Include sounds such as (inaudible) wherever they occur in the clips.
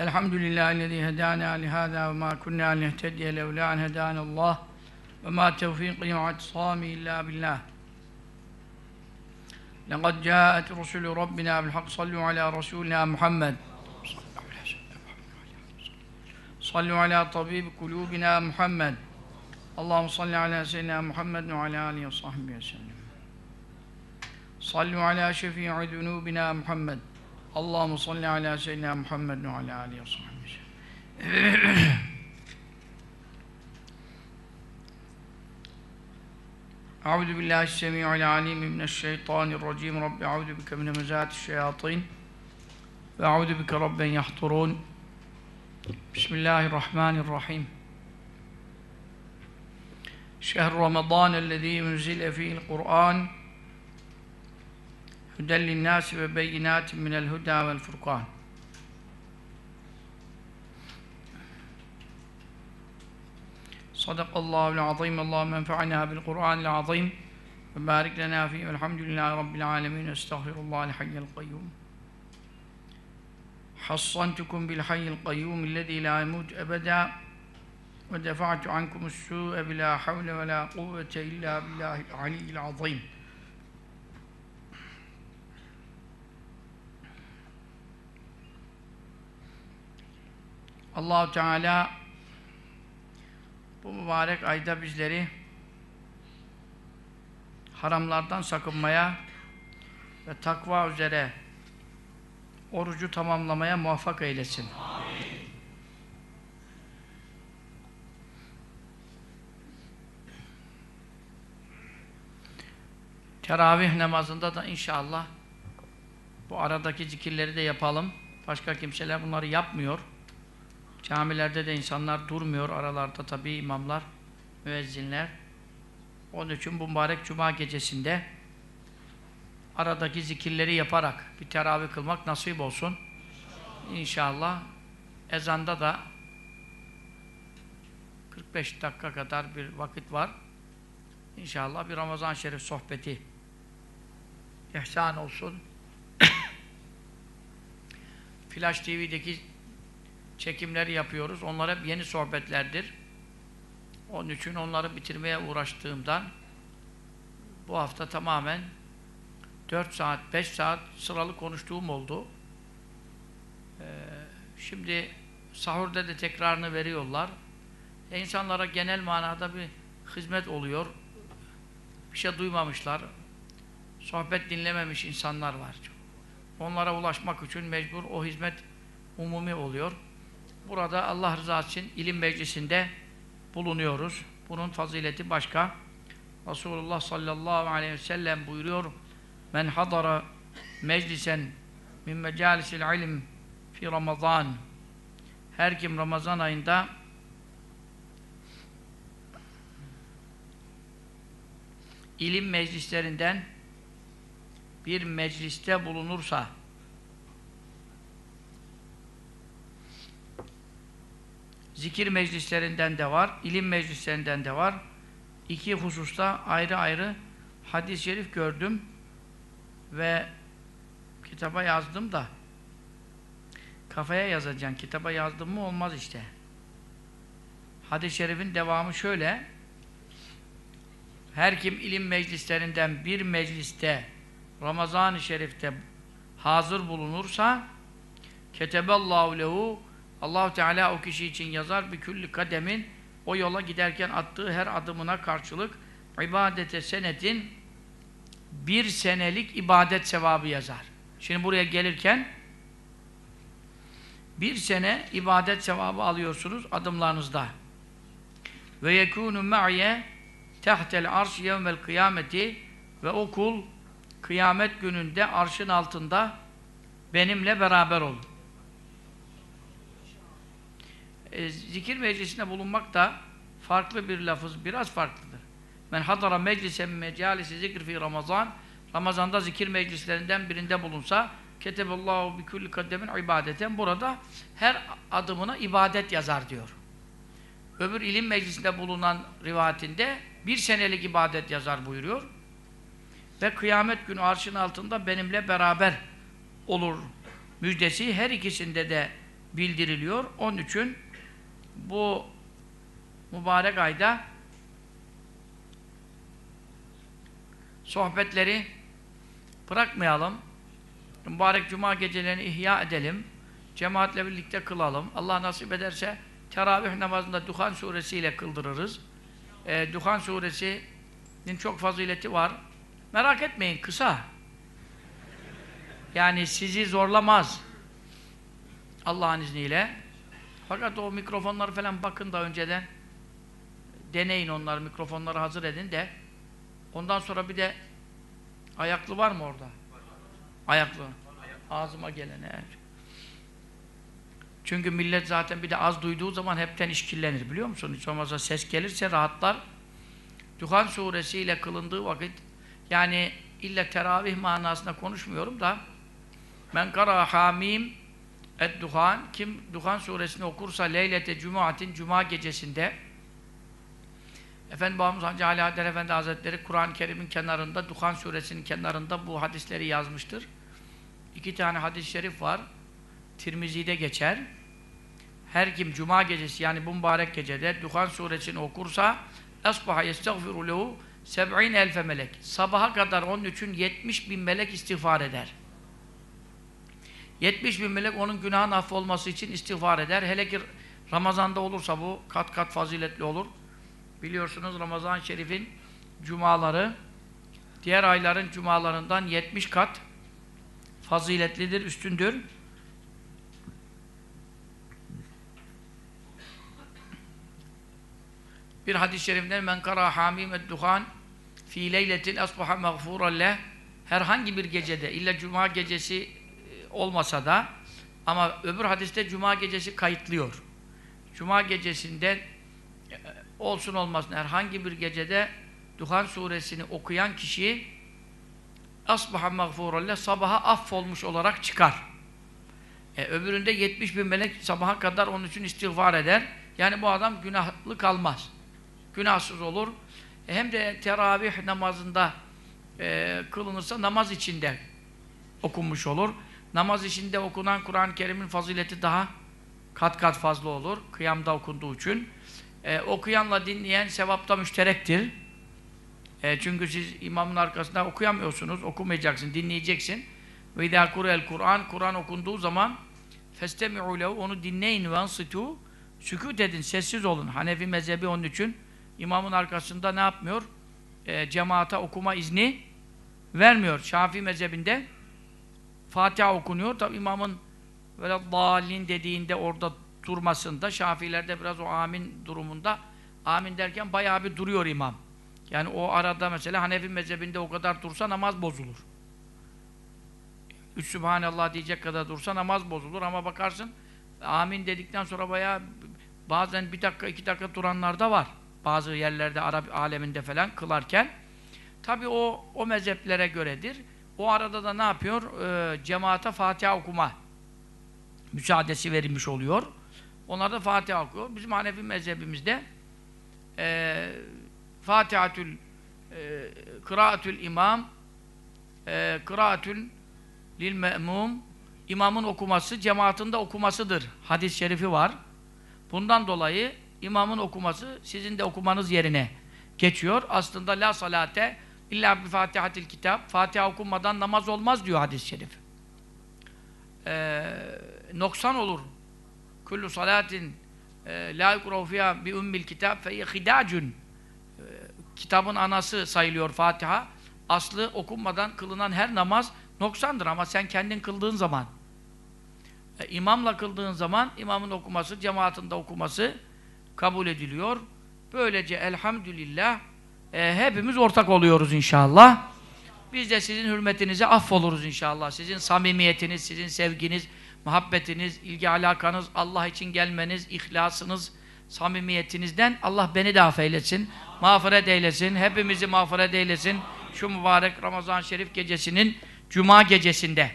الحمد لله الذي هدانا لهذا وما كنا لنهتدي لولا أن هدانا الله وما توفيقي واعتصامي إلا بالله. لقد جاءت رسل ربنا بالحق صلوا على رسولنا محمد. صلوا على طبيب قلوبنا محمد. اللهم صل على سيدنا محمد وعلى آله وصحبه وسلم. صلوا على شفيع ذنوبنا محمد. اللهم صل على سيدنا محمد وعلى آله وصحبه أعوذ بالله السميع العليم من الشيطان الرجيم. رب أعوذ بك من همزات الشياطين وأعوذ بك رب يحضرون. بسم الله الرحمن الرحيم. شهر رمضان الذي أنزل فيه القرآن هدى للناس وبينات من الهدى والفرقان. صدق الله العظيم اللهم انفعنا بالقرآن العظيم وبارك لنا فيه والحمد لله رب العالمين استغفر الله الحي القيوم. حصنتكم بالحي القيوم الذي لا يموت أبدا ودفعت عنكم السوء بلا حول ولا قوة إلا بالله العلي العظيم. Allahu Teala bu mübarek ayda bizleri haramlardan sakınmaya ve takva üzere orucu tamamlamaya muvaffak eylesin. Amin. Teravih namazında da inşallah bu aradaki zikirleri de yapalım. Başka kimseler bunları yapmıyor. Camilerde de insanlar durmuyor. Aralarda tabii imamlar, müezzinler. Onun için bu mübarek cuma gecesinde aradaki zikirleri yaparak bir teravih kılmak nasip olsun. İnşallah ezanda da 45 dakika kadar bir vakit var. İnşallah bir Ramazan Şerif sohbeti ihsan olsun. (coughs) Flash TV'deki çekimleri yapıyoruz. Onlar hep yeni sohbetlerdir. Onun için onları bitirmeye uğraştığımdan bu hafta tamamen 4 saat, 5 saat sıralı konuştuğum oldu. Ee, şimdi sahurda da tekrarını veriyorlar. E insanlara genel manada bir hizmet oluyor. Bir şey duymamışlar. Sohbet dinlememiş insanlar var. Onlara ulaşmak için mecbur o hizmet umumi oluyor. Burada Allah rızası için ilim meclisinde bulunuyoruz. Bunun fazileti başka. Resulullah sallallahu aleyhi ve sellem buyuruyor Men hadara meclisen min mecalisil ilim fi Ramazan Her kim Ramazan ayında ilim meclislerinden bir mecliste bulunursa zikir meclislerinden de var, ilim meclislerinden de var. İki hususta ayrı ayrı hadis-i şerif gördüm ve kitaba yazdım da kafaya yazacaksın. Kitaba yazdım mı olmaz işte. Hadis-i şerifin devamı şöyle her kim ilim meclislerinden bir mecliste Ramazan-ı Şerif'te hazır bulunursa keteballahu lehu allah Teala o kişi için yazar bir külli kademin o yola giderken attığı her adımına karşılık ibadete senetin bir senelik ibadet sevabı yazar. Şimdi buraya gelirken bir sene ibadet sevabı alıyorsunuz adımlarınızda. Ve yekûnü me'ye tehtel arş yevmel kıyameti ve o kul kıyamet gününde arşın altında benimle beraber olur. E, zikir meclisinde bulunmak da farklı bir lafız, biraz farklıdır. Men hadara meclisen mecalisi zikr fi Ramazan Ramazan'da zikir meclislerinden birinde bulunsa keteballahu bi kulli kademin ibadeten burada her adımına ibadet yazar diyor. Öbür ilim meclisinde bulunan rivayetinde bir senelik ibadet yazar buyuruyor. Ve kıyamet günü arşın altında benimle beraber olur müjdesi her ikisinde de bildiriliyor. Onun için bu mübarek ayda sohbetleri bırakmayalım. Mübarek cuma gecelerini ihya edelim. Cemaatle birlikte kılalım. Allah nasip ederse teravih namazında Duhan suresiyle kıldırırız. E, Duhan suresinin çok fazileti var. Merak etmeyin kısa. Yani sizi zorlamaz. Allah'ın izniyle. Fakat o mikrofonları falan bakın da önceden deneyin onları, mikrofonları hazır edin de ondan sonra bir de ayaklı var mı orada? Ayaklı. Ağzıma gelene. Çünkü millet zaten bir de az duyduğu zaman hepten işkillenir biliyor musun? Hiç olmazsa ses gelirse rahatlar. Duhan suresiyle kılındığı vakit yani illa teravih manasında konuşmuyorum da men kara hamim et duhan kim Duhan suresini okursa leylete cumaatin cuma gecesinde Efendi Babamız Hacı Ali Haydar Efendi Hazretleri Kur'an-ı Kerim'in kenarında Duhan suresinin kenarında bu hadisleri yazmıştır. İki tane hadis-i şerif var. Tirmizi'de geçer. Her kim cuma gecesi yani bu mübarek gecede Duhan suresini okursa Esbaha yestagfiru lehu seb'in elfe melek. Sabaha kadar onun için 70 bin melek istiğfar eder. 70 bin melek onun günahın affolması için istiğfar eder. Hele ki Ramazan'da olursa bu kat kat faziletli olur. Biliyorsunuz Ramazan-ı Şerif'in cumaları diğer ayların cumalarından 70 kat faziletlidir, üstündür. Bir hadis-i şeriften men kara hamim duhan fi leyletin asbaha mağfuran leh herhangi bir gecede illa cuma gecesi olmasa da ama öbür hadiste cuma gecesi kayıtlıyor. Cuma gecesinde e, olsun olmasın herhangi bir gecede Duhan suresini okuyan kişi asbaha mağfurallah sabaha affolmuş olarak çıkar. E, öbüründe 70 bin melek sabaha kadar onun için istiğfar eder. Yani bu adam günahlı kalmaz. Günahsız olur. E, hem de teravih namazında e, kılınırsa namaz içinde okunmuş olur. Namaz içinde okunan Kur'an-ı Kerim'in fazileti daha kat kat fazla olur. Kıyamda okunduğu için. E, okuyanla dinleyen sevapta müşterektir. E, çünkü siz imamın arkasında okuyamıyorsunuz, okumayacaksın, dinleyeceksin. Ve idâ kurel Kur'an, Kur'an okunduğu zaman festemi'u lehu, onu dinleyin ve ansitu, sükût edin, sessiz olun. Hanefi mezhebi onun için imamın arkasında ne yapmıyor? E, cemaata okuma izni vermiyor. Şafii mezhebinde Fatiha okunuyor. Tabi imamın böyle dalin dediğinde orada durmasında, Şafilerde biraz o amin durumunda amin derken bayağı bir duruyor imam. Yani o arada mesela Hanefi mezhebinde o kadar dursa namaz bozulur. Üç Sübhanallah diyecek kadar dursa namaz bozulur ama bakarsın amin dedikten sonra bayağı bazen bir dakika iki dakika duranlar da var. Bazı yerlerde Arap aleminde falan kılarken. Tabi o o mezheplere göredir. O arada da ne yapıyor? Ee, cemaate Fatiha okuma müsaadesi verilmiş oluyor. Onlar da Fatiha okuyor. Bizim Hanefi mezhebimizde e, Fatihatül e, Kıraatül İmam e, Kıraatül Lil Me'mum imamın okuması cemaatinde okumasıdır. Hadis-i şerifi var. Bundan dolayı imamın okuması sizin de okumanız yerine geçiyor. Aslında la salate illa bi Fatihatil kitap Fatiha okunmadan namaz olmaz diyor hadis-i şerif. Ee, noksan olur. Kullu salatin e, la yukrahu fiha bi ummil kitap fe hidacun kitabın anası sayılıyor Fatiha. Aslı okunmadan kılınan her namaz noksandır ama sen kendin kıldığın zaman e, imamla kıldığın zaman imamın okuması, cemaatinde okuması kabul ediliyor. Böylece elhamdülillah e, hepimiz ortak oluyoruz inşallah. Biz de sizin hürmetinize affoluruz inşallah. Sizin samimiyetiniz, sizin sevginiz, muhabbetiniz, ilgi alakanız, Allah için gelmeniz, ihlasınız, samimiyetinizden Allah beni de affeylesin, mağfiret eylesin, hepimizi mağfiret eylesin. Şu mübarek Ramazan-ı Şerif gecesinin Cuma gecesinde.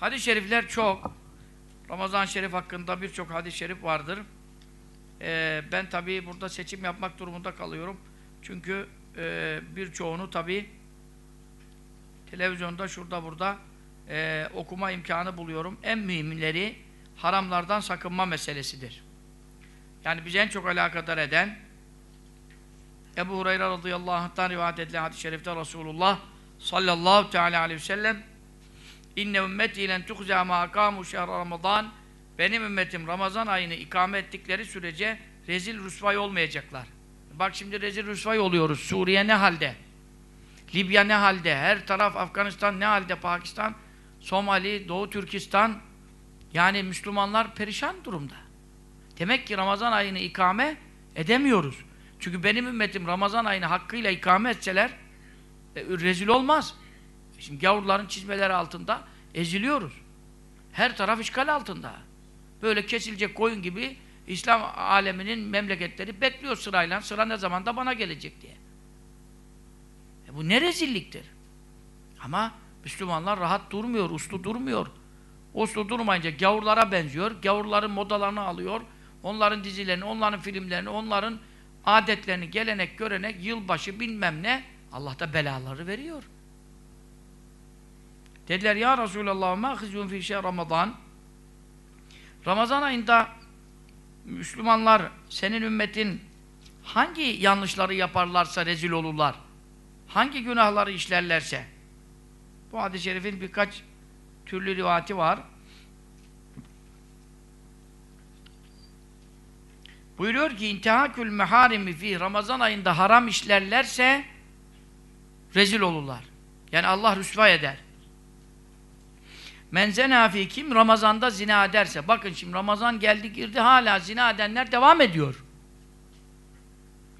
Hadis-i şerifler çok. Ramazan-ı Şerif hakkında birçok hadis-i şerif vardır. Ee, ben tabii burada seçim yapmak durumunda kalıyorum. Çünkü e, birçoğunu tabii televizyonda şurada burada e, okuma imkanı buluyorum. En mühimleri haramlardan sakınma meselesidir. Yani bizi en çok alakadar eden Ebu Hureyre radıyallahu anh'tan rivayet edilen hadis-i şerifte Resulullah sallallahu teala aleyhi ve sellem inne ümmeti len tuhza ma akamu şehr ramazan benim ümmetim Ramazan ayını ikame ettikleri sürece rezil rüsvay olmayacaklar. Bak şimdi rezil rüsvay oluyoruz. Suriye ne halde? Libya ne halde? Her taraf Afganistan ne halde? Pakistan, Somali, Doğu Türkistan yani Müslümanlar perişan durumda. Demek ki Ramazan ayını ikame edemiyoruz. Çünkü benim ümmetim Ramazan ayını hakkıyla ikame etseler e, rezil olmaz. Şimdi gavurların çizmeleri altında eziliyoruz. Her taraf işgal altında. Böyle kesilecek koyun gibi İslam aleminin memleketleri bekliyor sırayla. Sıra ne zaman da bana gelecek diye. E bu ne rezilliktir. Ama Müslümanlar rahat durmuyor, uslu durmuyor. Uslu durmayınca gavurlara benziyor. Gavurların modalarını alıyor. Onların dizilerini, onların filmlerini, onların adetlerini, gelenek, görenek, yılbaşı bilmem ne Allah da belaları veriyor. Dediler ya Resulallah ma hizun fi şey Ramazan Ramazan ayında Müslümanlar senin ümmetin hangi yanlışları yaparlarsa rezil olurlar. Hangi günahları işlerlerse. Bu hadis-i şerifin birkaç türlü rivati var. Buyuruyor ki intihakül meharimi fi Ramazan ayında haram işlerlerse rezil olurlar. Yani Allah rüsva eder. Menzena fi kim Ramazan'da zina ederse. Bakın şimdi Ramazan geldi girdi hala zina edenler devam ediyor.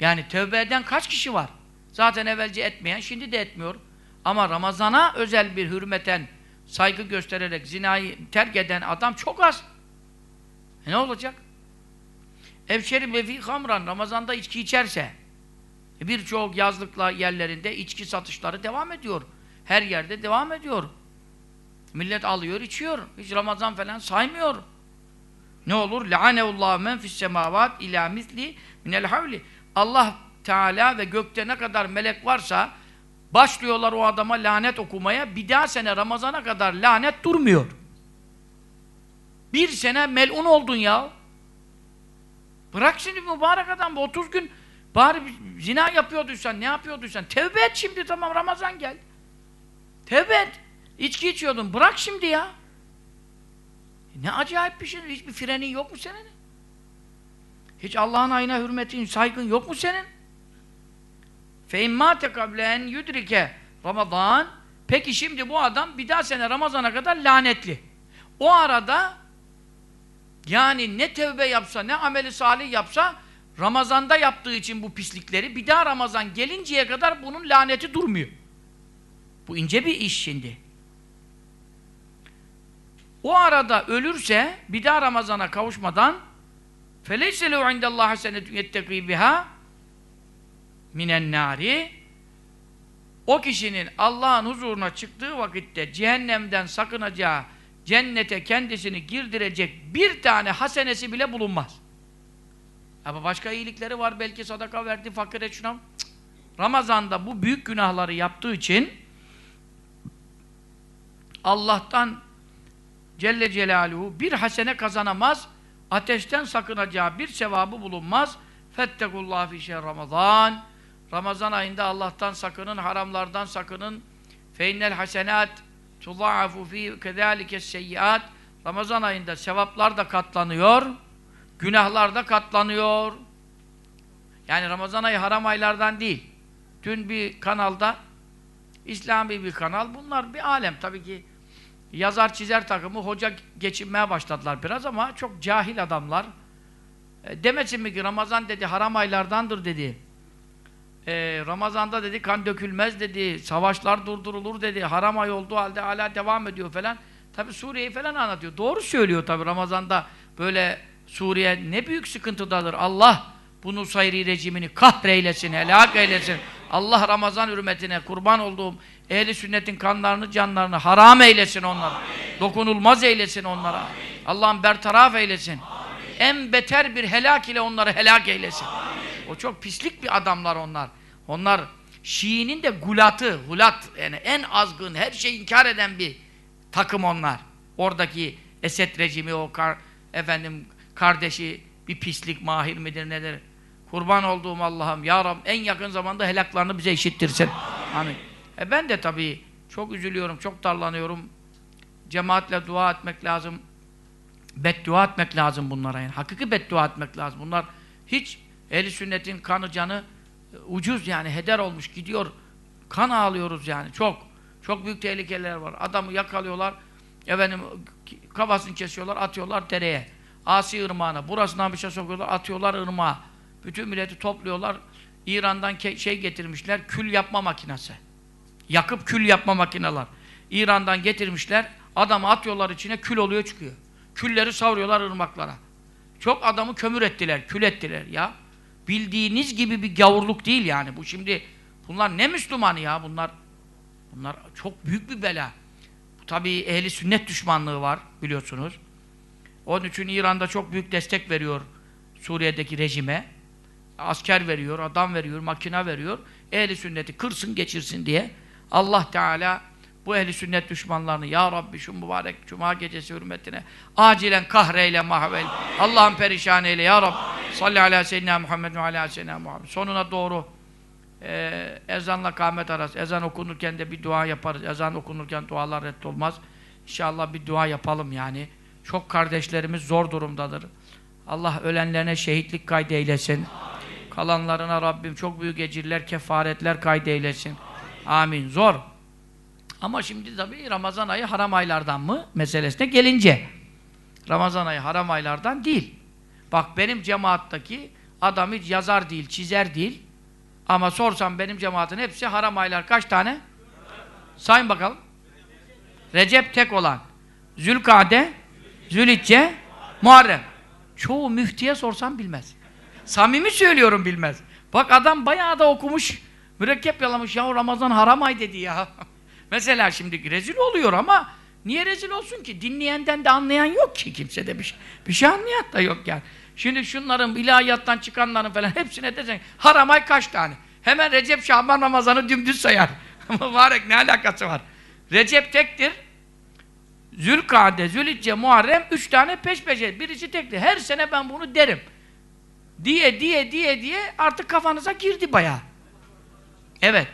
Yani tövbe eden kaç kişi var? Zaten evvelce etmeyen şimdi de etmiyor. Ama Ramazan'a özel bir hürmeten saygı göstererek zinayı terk eden adam çok az. E ne olacak? Evşeri lefi hamran Ramazan'da içki içerse birçok yazlıkla yerlerinde içki satışları devam ediyor. Her yerde devam ediyor. Millet alıyor, içiyor. Hiç Ramazan falan saymıyor. Ne olur? La'aneullahu men fis semavat ila misli minel havli. Allah Teala ve gökte ne kadar melek varsa başlıyorlar o adama lanet okumaya. Bir daha sene Ramazan'a kadar lanet durmuyor. Bir sene melun oldun ya. Bırak şimdi mübarek adam 30 gün bari zina yapıyorduysan, ne yapıyorduysan tevbe et şimdi tamam Ramazan gel. Tevbe et. İçki içiyordun. Bırak şimdi ya. Ne acayip bir şey. Hiçbir frenin yok mu senin? Hiç Allah'ın ayına hürmetin, saygın yok mu senin? فَاِمَّا تَقَبْلَاً yudrike Ramazan Peki şimdi bu adam bir daha sene Ramazan'a kadar lanetli. O arada yani ne tevbe yapsa, ne ameli salih yapsa Ramazan'da yaptığı için bu pislikleri bir daha Ramazan gelinceye kadar bunun laneti durmuyor. Bu ince bir iş şimdi. O arada ölürse bir daha Ramazan'a kavuşmadan فَلَيْسَ لَوْ عِنْدَ اللّٰهِ سَنَةٌ يَتَّقِي بِهَا minen nari o kişinin Allah'ın huzuruna çıktığı vakitte cehennemden sakınacağı cennete kendisini girdirecek bir tane hasenesi bile bulunmaz. Ama başka iyilikleri var. Belki sadaka verdi, fakire şuna. Ramazan'da bu büyük günahları yaptığı için Allah'tan Celle Celaluhu bir hasene kazanamaz, ateşten sakınacağı bir sevabı bulunmaz. Fettekullah fi şehr Ramazan. Ramazan ayında Allah'tan sakının, haramlardan sakının. Feinnel hasenat tudaafu fi kezalike seyyiat. Ramazan ayında sevaplar da katlanıyor, günahlar da katlanıyor. Yani Ramazan ayı haram aylardan değil. Dün bir kanalda İslami bir kanal. Bunlar bir alem tabii ki yazar çizer takımı hoca geçinmeye başladılar biraz ama çok cahil adamlar. E, demesin mi ki Ramazan dedi haram aylardandır dedi. E, Ramazan'da dedi kan dökülmez dedi. Savaşlar durdurulur dedi. Haram ay olduğu halde hala devam ediyor falan. Tabi Suriye'yi falan anlatıyor. Doğru söylüyor tabi Ramazan'da böyle Suriye ne büyük sıkıntıdadır. Allah bunu sayri rejimini kahreylesin, helak eylesin. Allah Ramazan hürmetine kurban olduğum ehli sünnetin kanlarını, canlarını haram eylesin onlara. Amin. Dokunulmaz eylesin onlara. Allah'ım bertaraf eylesin. Amin. En beter bir helak ile onları helak eylesin. Amin. O çok pislik bir adamlar onlar. Onlar Şii'nin de gulatı, gulat yani en azgın, her şeyi inkar eden bir takım onlar. Oradaki Esed rejimi o kar, efendim kardeşi bir pislik mahir midir nedir? Kurban olduğum Allah'ım ya Rab en yakın zamanda helaklarını bize işittirsin. Amin. E ben de tabii çok üzülüyorum, çok darlanıyorum. Cemaatle dua etmek lazım. Beddua etmek lazım bunlara yani. Hakiki beddua etmek lazım. Bunlar hiç ehli sünnetin kanı canı e, ucuz yani heder olmuş gidiyor. Kan ağlıyoruz yani çok. Çok büyük tehlikeler var. Adamı yakalıyorlar. Efendim kafasını kesiyorlar, atıyorlar dereye. Asi ırmağına. Burasından bir şey sokuyorlar, atıyorlar ırmağa. Bütün milleti topluyorlar. İran'dan şey getirmişler, kül yapma makinesi. Yakıp kül yapma makineler. İran'dan getirmişler, adamı atıyorlar içine, kül oluyor çıkıyor. Külleri savuruyorlar ırmaklara. Çok adamı kömür ettiler, kül ettiler ya. Bildiğiniz gibi bir gavurluk değil yani. Bu şimdi, bunlar ne Müslümanı ya bunlar? Bunlar çok büyük bir bela. Tabii ehli sünnet düşmanlığı var biliyorsunuz. Onun için İran'da çok büyük destek veriyor Suriye'deki rejime. Asker veriyor, adam veriyor, makine veriyor. Ehli sünneti kırsın geçirsin diye. Allah Teala bu ehli sünnet düşmanlarını Ya Rabbi şu mübarek cuma gecesi hürmetine acilen kahreyle mahvel. Allah'ın perişan eyle Ya Rabbi. Salli ala seyyidina Muhammed ve ala seyyidina Muhammed. Sonuna doğru e, ezanla kâhmet arası. Ezan okunurken de bir dua yaparız. Ezan okunurken dualar reddolmaz. İnşallah bir dua yapalım yani. Çok kardeşlerimiz zor durumdadır. Allah ölenlerine şehitlik kaydeylesin. Kalanlarına Rabbim çok büyük ecirler, kefaretler kaydeylesin. Amin. Zor. Ama şimdi tabii Ramazan ayı haram aylardan mı meselesine gelince. Ramazan ayı haram aylardan değil. Bak benim cemaattaki adam hiç yazar değil, çizer değil. Ama sorsam benim cemaatin hepsi haram aylar kaç tane? Sayın bakalım. Recep tek olan. Zülkade, Zülhicce, Muharrem. Çoğu müftiye sorsam bilmez. Samimi söylüyorum bilmez. Bak adam bayağı da okumuş, mürekkep yalamış. Ya Ramazan haram ay dedi ya. (laughs) Mesela şimdi rezil oluyor ama niye rezil olsun ki? Dinleyenden de anlayan yok ki kimsede bir şey. Bir şey anlayan da yok yani. Şimdi şunların ilahiyattan çıkanların falan hepsine desen haram ay kaç tane? Hemen Recep, Şaban, Ramazan'ı dümdüz sayar. (laughs) Mübarek ne alakası var? Recep tektir. Zülkade, Zülhicce, Muharrem üç tane peş peşe. Birisi tektir. Her sene ben bunu derim. Diye diye diye diye artık kafanıza girdi bayağı. Evet.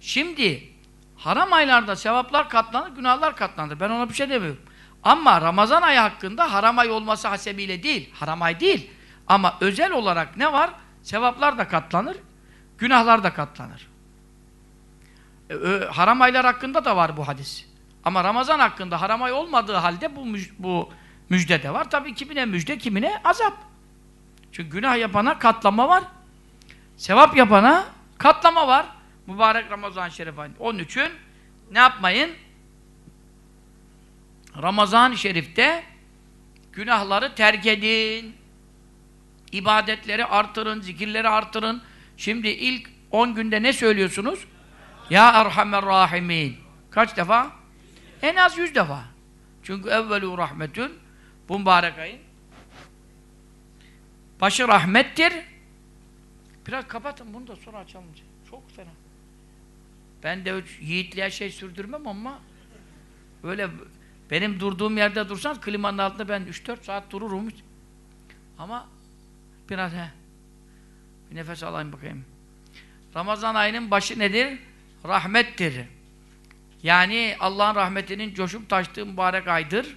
Şimdi haram aylarda sevaplar katlanır, günahlar katlanır. Ben ona bir şey demiyorum. Ama Ramazan ayı hakkında haram ay olması hasebiyle değil, haram ay değil. Ama özel olarak ne var? Sevaplar da katlanır, günahlar da katlanır. E, haram aylar hakkında da var bu hadis. Ama Ramazan hakkında haram ay olmadığı halde bu, müj bu müjde de var. Tabii kimine müjde, kimine azap. Çünkü günah yapana katlama var. Sevap yapana katlama var. Mübarek Ramazan Şerif ayında. Onun için ne yapmayın? Ramazan-ı Şerif'te günahları terk edin. İbadetleri artırın, zikirleri artırın. Şimdi ilk 10 günde ne söylüyorsunuz? Ya Erhamer Rahimin. Kaç defa? En az 100 defa. Çünkü evvelu rahmetün bu mübarek ayın başı rahmettir. Biraz kapatın bunu da sonra açalım. Çok fena. Ben de yiğitliğe şey sürdürmem ama böyle benim durduğum yerde dursan klimanın altında ben 3-4 saat dururum. Ama biraz he. Bir nefes alayım bakayım. Ramazan ayının başı nedir? Rahmettir. Yani Allah'ın rahmetinin coşup taştığı mübarek aydır.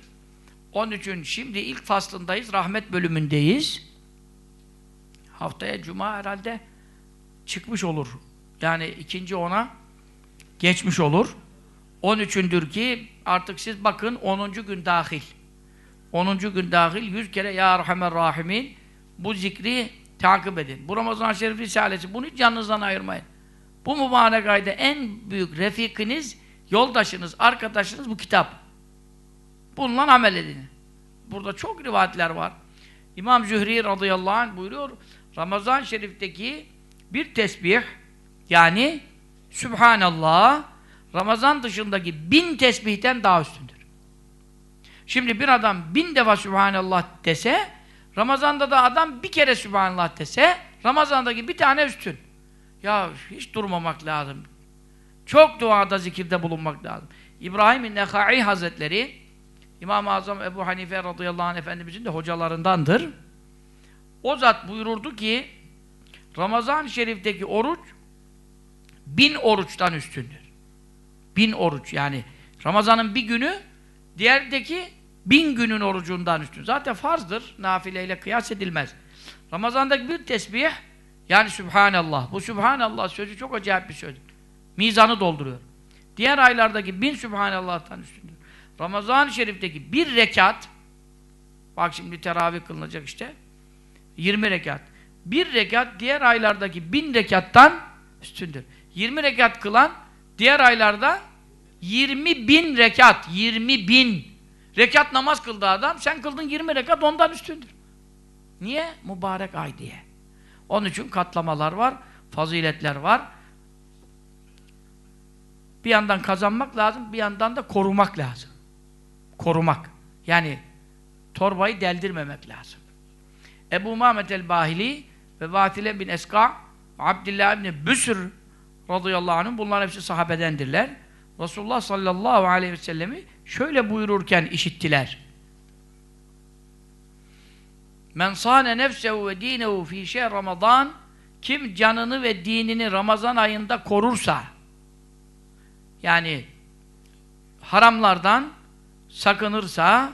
Onun için şimdi ilk faslındayız. Rahmet bölümündeyiz. Haftaya cuma herhalde çıkmış olur. Yani ikinci ona geçmiş olur. 13'ündür ki artık siz bakın 10. gün dahil. 10. gün dahil 100 kere Ya Erhamer Rahimin bu zikri takip edin. Bu Ramazan-ı Şerif Risalesi bunu hiç yanınızdan ayırmayın. Bu mübarek ayda en büyük refikiniz, yoldaşınız, arkadaşınız bu kitap. Bununla amel edin. Burada çok rivayetler var. İmam Zühri radıyallahu anh buyuruyor Ramazan-ı Şerif'teki bir tesbih yani Sübhanallah Ramazan dışındaki bin tesbihten daha üstündür. Şimdi bir adam bin defa Sübhanallah dese Ramazan'da da adam bir kere Sübhanallah dese Ramazan'daki bir tane üstün. Ya hiç durmamak lazım. Çok duada zikirde bulunmak lazım. İbrahim Nekai Hazretleri İmam-ı Azam Ebu Hanife radıyallahu anh efendimizin de hocalarındandır. O zat buyururdu ki Ramazan-ı Şerif'teki oruç bin oruçtan üstündür. Bin oruç yani Ramazan'ın bir günü diğerdeki bin günün orucundan üstün. Zaten farzdır. Nafileyle kıyas edilmez. Ramazan'daki bir tesbih yani Sübhanallah. Bu Sübhanallah sözü çok acayip bir söz. Mizanı dolduruyor. Diğer aylardaki bin Sübhanallah'tan üstündür. Ramazan-ı Şerif'teki bir rekat bak şimdi teravih kılınacak işte 20 rekat. Bir rekat diğer aylardaki bin rekattan üstündür. 20 rekat kılan diğer aylarda 20 bin rekat. 20 bin rekat namaz kıldı adam. Sen kıldın 20 rekat ondan üstündür. Niye? Mübarek ay diye. Onun için katlamalar var, faziletler var. Bir yandan kazanmak lazım, bir yandan da korumak lazım. Korumak. Yani torbayı deldirmemek lazım. Ebu Mehmet el-Bahili ve Vatile bin Eska Abdullah bin Büsür radıyallahu anh bunlar hepsi sahabedendirler. Resulullah sallallahu aleyhi ve sellemi şöyle buyururken işittiler. Men sâne nefsehu ve dînehu fî şehr Ramazan kim canını ve dinini Ramazan ayında korursa yani haramlardan sakınırsa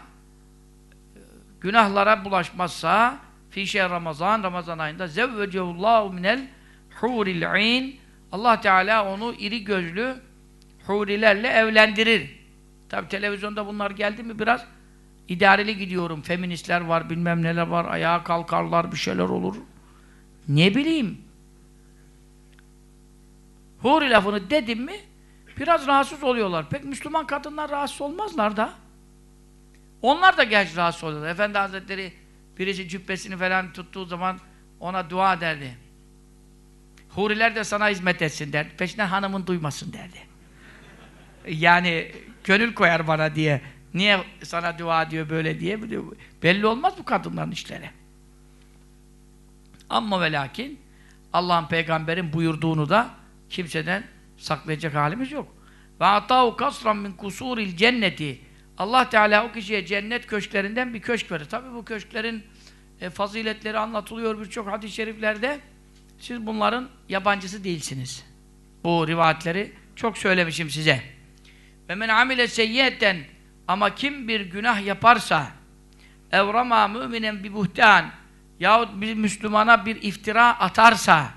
günahlara bulaşmazsa fî şehr Ramazan Ramazan ayında zevvecehullahu minel huril ayn Allah Teala onu iri gözlü hurilerle evlendirir. Tabi televizyonda bunlar geldi mi biraz idareli gidiyorum. Feministler var, bilmem neler var, ayağa kalkarlar, bir şeyler olur. Ne bileyim. Huri lafını dedim mi biraz rahatsız oluyorlar. Pek Müslüman kadınlar rahatsız olmazlar da. Onlar da gerçi rahatsız oluyorlar. Efendi Hazretleri birisi cübbesini falan tuttuğu zaman ona dua ederdi. Huriler de sana hizmet etsin derdi. Peşinden hanımın duymasın derdi. Yani gönül koyar bana diye. Niye sana dua diyor böyle diye. Belli olmaz bu kadınların işleri. Ama ve lakin Allah'ın peygamberin buyurduğunu da kimseden saklayacak halimiz yok. Ve atahu kasran min kusuril cenneti Allah Teala o kişiye cennet köşklerinden bir köşk verir. Tabi bu köşklerin e, faziletleri anlatılıyor birçok hadis-i şeriflerde. Siz bunların yabancısı değilsiniz. Bu rivayetleri çok söylemişim size. Ve men amile seyyiyeten ama kim bir günah yaparsa evrama müminen bir buhtan yahut bir Müslümana bir iftira atarsa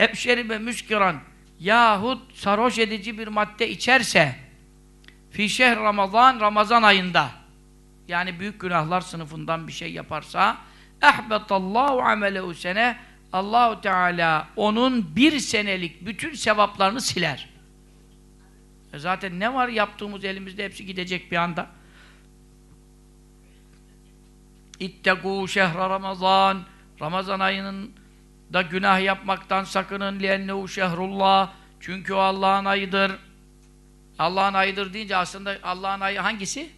ebşeribe müskiran yahut sarhoş edici bir madde içerse fi şehr Ramazan Ramazan ayında yani büyük günahlar sınıfından bir şey yaparsa ehbetallahu amelehu sene Allahu Teala onun bir senelik bütün sevaplarını siler. E zaten ne var yaptığımız elimizde hepsi gidecek bir anda. İttegû şehre Ramazan Ramazan ayının da günah yapmaktan sakının liyennehu şehrullah çünkü o Allah'ın ayıdır. Allah'ın ayıdır deyince aslında Allah'ın ayı hangisi?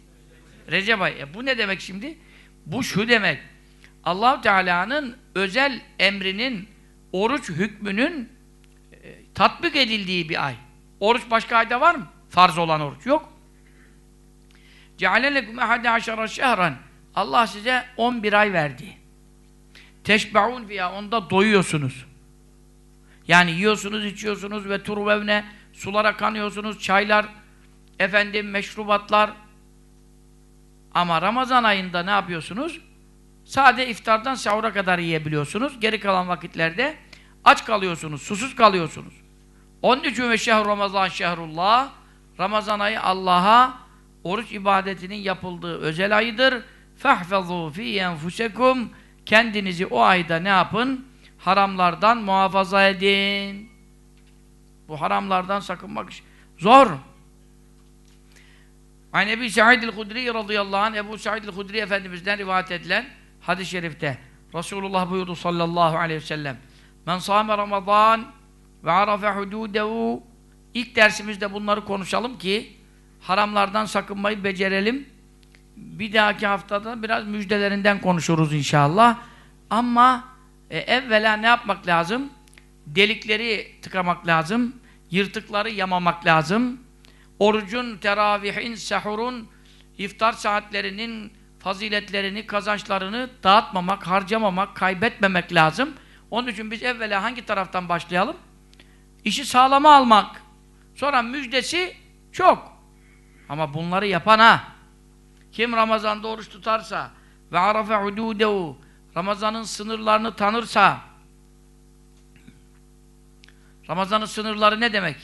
Recep ayı. E bu ne demek şimdi? Bu şu demek. allah Teala'nın özel emrinin, oruç hükmünün e, tatbik edildiği bir ay. Oruç başka ayda var mı? Farz olan oruç. Yok. جَعَلَ لَكُمْ اَحَدَ عَشَرَ شَهْرًا Allah size 11 ay verdi. Teşbe'un fiya onda doyuyorsunuz. Yani yiyorsunuz, içiyorsunuz ve turvevne sulara kanıyorsunuz, çaylar, efendim meşrubatlar. Ama Ramazan ayında ne yapıyorsunuz? Sade iftardan sahura kadar yiyebiliyorsunuz. Geri kalan vakitlerde aç kalıyorsunuz, susuz kalıyorsunuz. Onun için ve şehr Ramazan şehrullah Ramazan ayı Allah'a oruç ibadetinin yapıldığı özel ayıdır. Fahfazû fî enfusekum kendinizi o ayda ne yapın? Haramlardan muhafaza edin. Bu haramlardan sakınmak zor. An Ebi Sa'id el-Hudri radıyallahu anh Ebu Sa'id el-Hudri Efendimiz'den rivayet edilen hadis-i şerifte Resulullah buyurdu sallallahu aleyhi ve sellem Men sâme Ramazan ve arafe hudûdehu İlk dersimizde bunları konuşalım ki haramlardan sakınmayı becerelim. Bir dahaki haftada biraz müjdelerinden konuşuruz inşallah. Ama e, evvela ne yapmak lazım? Delikleri tıkamak lazım. Yırtıkları yamamak lazım. orucun, teravihin, sehurun, iftar saatlerinin faziletlerini, kazançlarını dağıtmamak, harcamamak, kaybetmemek lazım. Onun için biz evvela hangi taraftan başlayalım? İşi sağlama almak. Sonra müjdesi çok. Ama bunları yapana kim Ramazan'da oruç tutarsa ve arafe hududehu Ramazan'ın sınırlarını tanırsa Ramazan'ın sınırları ne demek?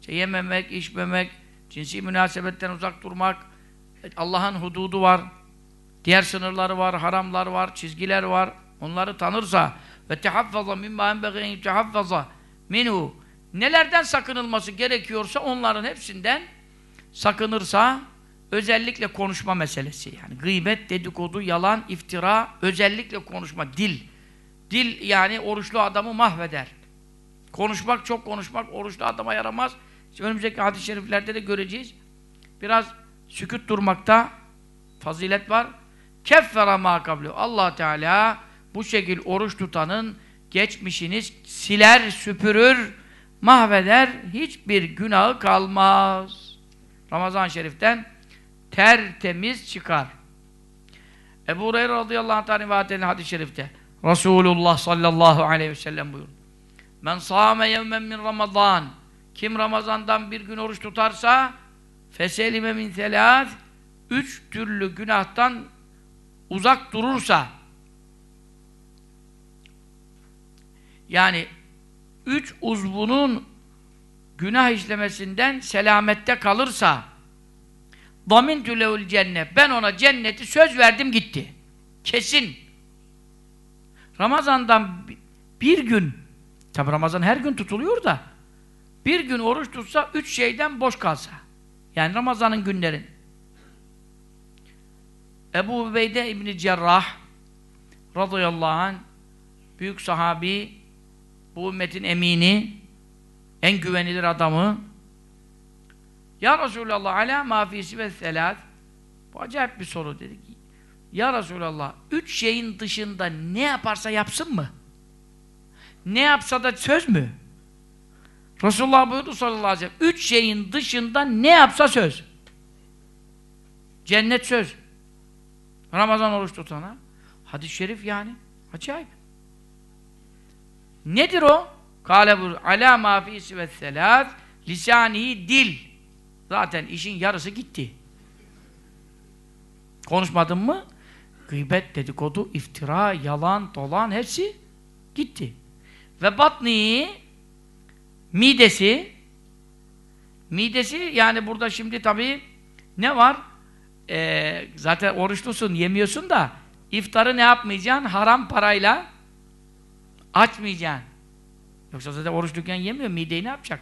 İşte yememek, içmemek, cinsi münasebetten uzak durmak, Allah'ın hududu var, diğer sınırları var, haramlar var, çizgiler var. Onları tanırsa ve tehaffaza mimma enbeğin tehaffaza minhu nelerden sakınılması gerekiyorsa onların hepsinden sakınırsa özellikle konuşma meselesi yani gıybet, dedikodu, yalan, iftira, özellikle konuşma, dil. Dil yani oruçlu adamı mahveder. Konuşmak, çok konuşmak oruçlu adama yaramaz. Önümüzdeki hadis-i şeriflerde de göreceğiz. Biraz sükut durmakta fazilet var. Keffera ma kablu. Allah Teala bu şekil oruç tutanın geçmişini siler, süpürür, mahveder, hiçbir günahı kalmaz. Ramazan-ı Şerif'ten tertemiz çıkar. Ebu Hureyre radıyallahu anh hadis-i şerifte Resulullah sallallahu aleyhi ve sellem buyurdu. Men sâme yevmen min Ramazan kim Ramazan'dan bir gün oruç tutarsa feselime min selâz üç türlü günahtan uzak durursa yani üç uzvunun günah işlemesinden selamette kalırsa damin tülevül cennet ben ona cenneti söz verdim gitti. Kesin. Ramazan'dan bir gün tabi Ramazan her gün tutuluyor da bir gün oruç tutsa üç şeyden boş kalsa yani Ramazan'ın günlerin Ebu Ubeyde İbni Cerrah radıyallahu anh büyük sahabi bu ümmetin emini en güvenilir adamı. Ya Resulallah ala mafisi ve selat? Bu acayip bir soru dedi ki Ya Resulallah üç şeyin dışında ne yaparsa yapsın mı? Ne yapsa da söz mü? Resulullah buyurdu sallallahu aleyhi ve sellem üç şeyin dışında ne yapsa söz. Cennet söz. Ramazan oruç tutana. Hadis-i şerif yani. Acayip. Nedir o? Kale buyur. Alâ mâ fîsi ve selâz lisânihi dil. Zaten işin yarısı gitti. Konuşmadın mı? Gıybet, dedikodu, iftira, yalan, dolan hepsi gitti. Ve batni midesi midesi yani burada şimdi tabii ne var? Ee, zaten oruçlusun, yemiyorsun da iftarı ne yapmayacaksın? Haram parayla açmayacaksın. Yoksa zaten oruçluyken yemiyor, mideyi ne yapacak?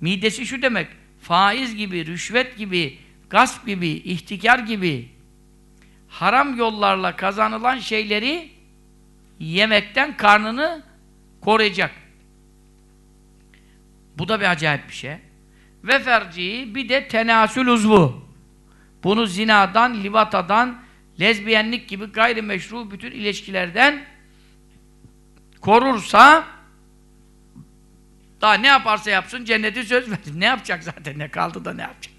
Midesi şu demek, faiz gibi, rüşvet gibi, gasp gibi, ihtikar gibi haram yollarla kazanılan şeyleri yemekten karnını koruyacak. Bu da bir acayip bir şey. Ve ferci bir de tenasül uzvu. Bunu zinadan, livatadan, lezbiyenlik gibi gayrimeşru bütün ilişkilerden korursa daha ne yaparsa yapsın cenneti söz verdim. (laughs) Ne yapacak zaten? Ne kaldı da ne yapacak?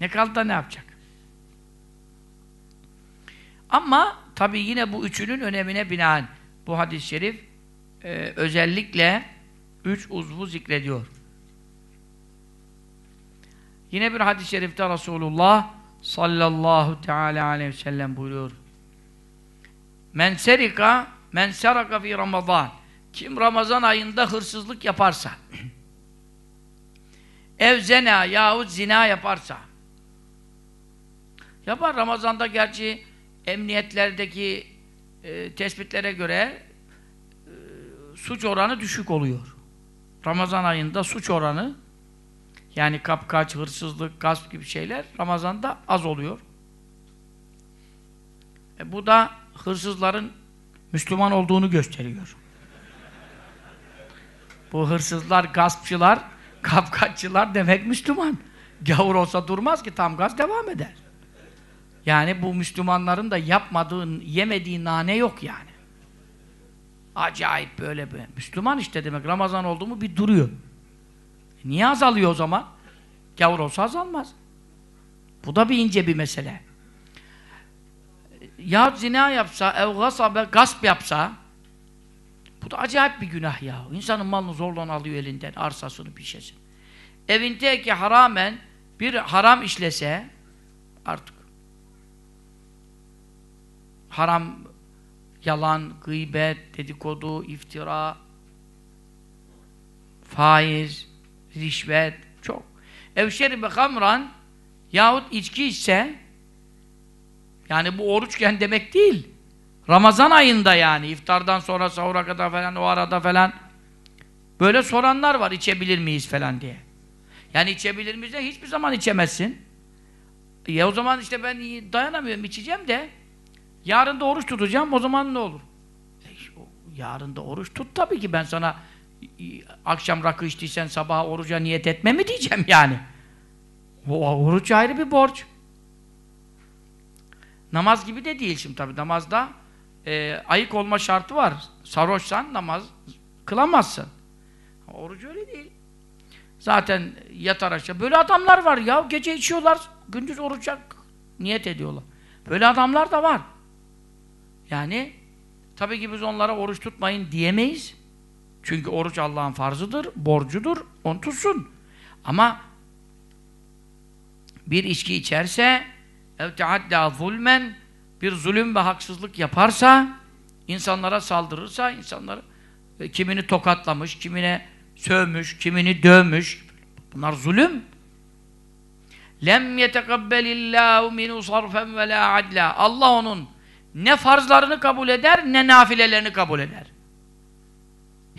Ne kaldı da ne yapacak? Ama tabi yine bu üçünün önemine binaen bu hadis-i şerif e, özellikle üç uzvu zikrediyor. Yine bir hadis-i şerifte Resulullah sallallahu teala aleyhi ve sellem buyuruyor. Men serika men seraka fi Ramazan kim Ramazan ayında hırsızlık yaparsa (clears throat) ev zena yahut zina yaparsa yapar Ramazan'da gerçi emniyetlerdeki e, tespitlere göre suç oranı düşük oluyor. Ramazan ayında suç oranı yani kapkaç, hırsızlık, gasp gibi şeyler Ramazan'da az oluyor. E, bu da hırsızların Müslüman olduğunu gösteriyor. Bu hırsızlar, gaspçılar, kapkaççılar demek Müslüman. Gavur olsa durmaz ki tam gaz devam eder. Yani bu Müslümanların da yapmadığı, yemediği nane yok yani. Acayip böyle böyle. Müslüman işte demek. Ramazan oldu mu bir duruyor. E niye azalıyor o zaman? Gavur olsa azalmaz. Bu da bir ince bir mesele. Ya zina yapsa, ev gasabe, gasp yapsa bu da acayip bir günah ya. İnsanın malını zorla alıyor elinden, arsasını, bir şeysin. Evindeki haramen bir haram işlese artık haram yalan, gıybet, dedikodu, iftira faiz, rişvet çok. Ev şeribe hamran yahut içki içse yani bu oruçken demek değil. Ramazan ayında yani iftardan sonra sahura kadar falan o arada falan böyle soranlar var içebilir miyiz falan diye. Yani içebilir miyiz de hiçbir zaman içemezsin. Ya o zaman işte ben dayanamıyorum içeceğim de yarın da oruç tutacağım o zaman ne olur? E, yarın da oruç tut tabii ki ben sana akşam rakı içtiysen sabah oruca niyet etme mi diyeceğim yani. O oruç ayrı bir borç. Namaz gibi de değil şimdi tabii Namazda e, ayık olma şartı var. Sarhoşsan namaz kılamazsın. Oruç öyle değil. Zaten yatar aşağı. Böyle adamlar var ya. Gece içiyorlar. Gündüz oruca niyet ediyorlar. Böyle adamlar da var. Yani tabii ki biz onlara oruç tutmayın diyemeyiz. Çünkü oruç Allah'ın farzıdır, borcudur, onu tutsun. Ama bir içki içerse ev teadda zulmen bir zulüm ve haksızlık yaparsa insanlara saldırırsa insanları e, kimini tokatlamış, kimine sövmüş, kimini dövmüş bunlar zulüm lem yetekabbelillahu minu sarfen ve la adla Allah onun ne farzlarını kabul eder ne nafilelerini kabul eder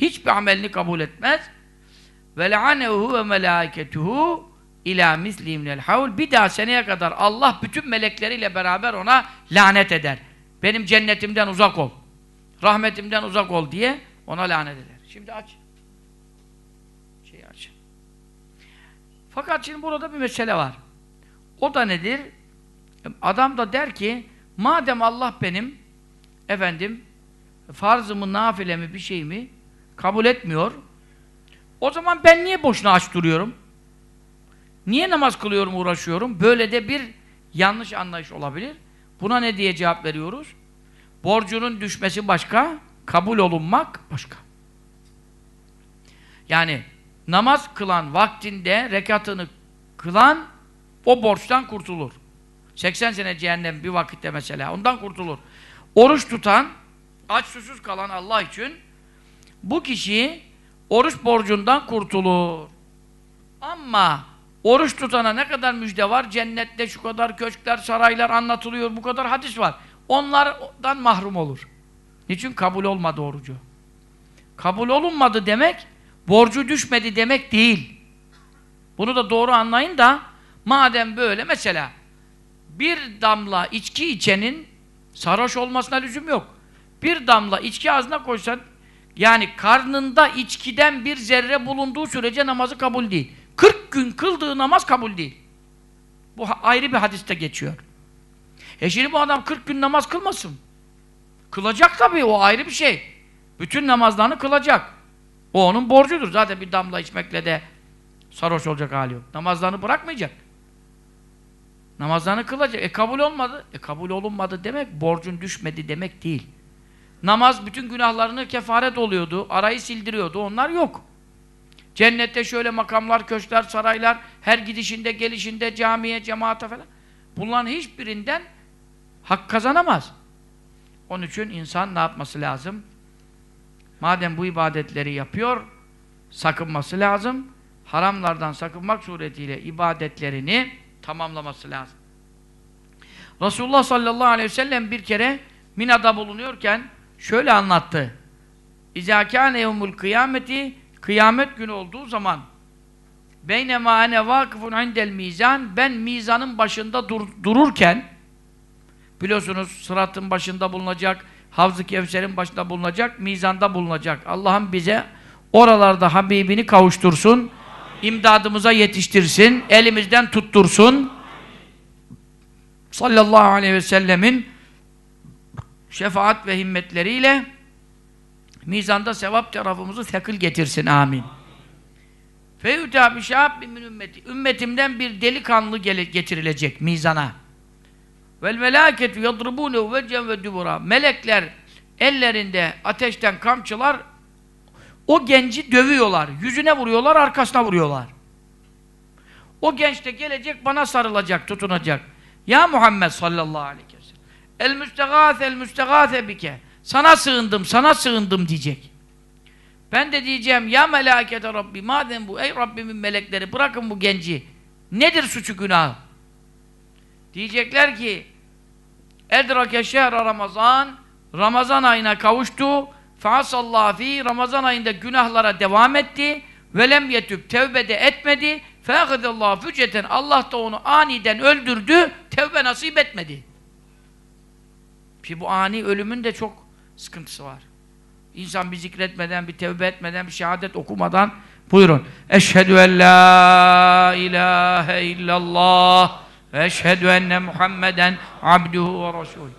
hiçbir amelini kabul etmez. Ve le'anehu ve melâketuhu ila misli minel havl. Bir daha seneye kadar Allah bütün melekleriyle beraber ona lanet eder. Benim cennetimden uzak ol. Rahmetimden uzak ol diye ona lanet eder. Şimdi aç. Şeyi aç. Fakat şimdi burada bir mesele var. O da nedir? Adam da der ki madem Allah benim efendim farzımı, nafilemi, bir şeyimi kabul etmiyor. O zaman ben niye boşuna aç duruyorum? Niye namaz kılıyorum, uğraşıyorum? Böyle de bir yanlış anlayış olabilir. Buna ne diye cevap veriyoruz? Borcunun düşmesi başka, kabul olunmak başka. Yani namaz kılan vaktinde rekatını kılan o borçtan kurtulur. 80 sene cehennem bir vakitte mesela ondan kurtulur. Oruç tutan, aç susuz kalan Allah için bu kişi oruç borcundan kurtulur. Ama oruç tutana ne kadar müjde var? Cennette şu kadar köşkler, saraylar anlatılıyor, bu kadar hadis var. Onlardan mahrum olur. Niçin? Kabul olmadı orucu. Kabul olunmadı demek, borcu düşmedi demek değil. Bunu da doğru anlayın da, madem böyle, mesela bir damla içki içenin sarhoş olmasına lüzum yok. Bir damla içki ağzına koysan yani karnında içkiden bir zerre bulunduğu sürece namazı kabul değil. 40 gün kıldığı namaz kabul değil. Bu ayrı bir hadiste geçiyor. E şimdi bu adam 40 gün namaz kılmasın. Kılacak tabii o ayrı bir şey. Bütün namazlarını kılacak. O onun borcudur. Zaten bir damla içmekle de sarhoş olacak hali yok. Namazlarını bırakmayacak. Namazlarını kılacak. E kabul olmadı. E kabul olunmadı demek borcun düşmedi demek değil. Namaz bütün günahlarını kefaret oluyordu. Arayı sildiriyordu. Onlar yok. Cennette şöyle makamlar, köşkler, saraylar, her gidişinde, gelişinde, camiye, cemaate falan. Bunların hiçbirinden hak kazanamaz. Onun için insan ne yapması lazım? Madem bu ibadetleri yapıyor, sakınması lazım. Haramlardan sakınmak suretiyle ibadetlerini tamamlaması lazım. Resulullah sallallahu aleyhi ve sellem bir kere Mina'da bulunuyorken şöyle anlattı. İzâ kâne yevmul kıyameti kıyamet günü olduğu zaman beynema ene vakıfun indel mizan ben mizanın başında dur, dururken biliyorsunuz sıratın başında bulunacak Havz-ı Kevser'in başında bulunacak mizanda bulunacak. Allah'ım bize oralarda Habibini kavuştursun. İmdadımıza yetiştirsin elimizden tuttursun sallallahu aleyhi ve sellemin şefaat ve himmetleriyle mizanda sevap tarafımızı tekil getirsin. Amin. Feyuta bi şahab ümmeti. Ümmetimden bir delikanlı getirilecek mizana. Vel melâketu yadribûne vecen ve dubura. Melekler ellerinde ateşten kamçılar o genci dövüyorlar. Yüzüne vuruyorlar, arkasına vuruyorlar. O genç de gelecek bana sarılacak, tutunacak. Ya Muhammed sallallahu aleyhi ve sellem. El müstegâth el müstegâthe bike. Sana sığındım, sana sığındım diyecek. Ben de diyeceğim ya melâkete Rabbi madem bu ey Rabbimin melekleri bırakın bu genci. Nedir suçu günahı? Diyecekler ki Edrake şehre Ramazan Ramazan ayına kavuştu. Faasallahu fi Ramazan ayında günahlara devam etti. Velem yetüb tevbede etmedi. Feakadallahu füceten Allah da onu aniden öldürdü. Tevbe nasip etmedi. Şimdi bu ani ölümün de çok sıkıntısı var. İnsan bir zikretmeden, bir tevbe etmeden, bir şehadet okumadan buyurun. Eşhedü en la ilahe illallah ve eşhedü enne Muhammeden abduhu ve resulü.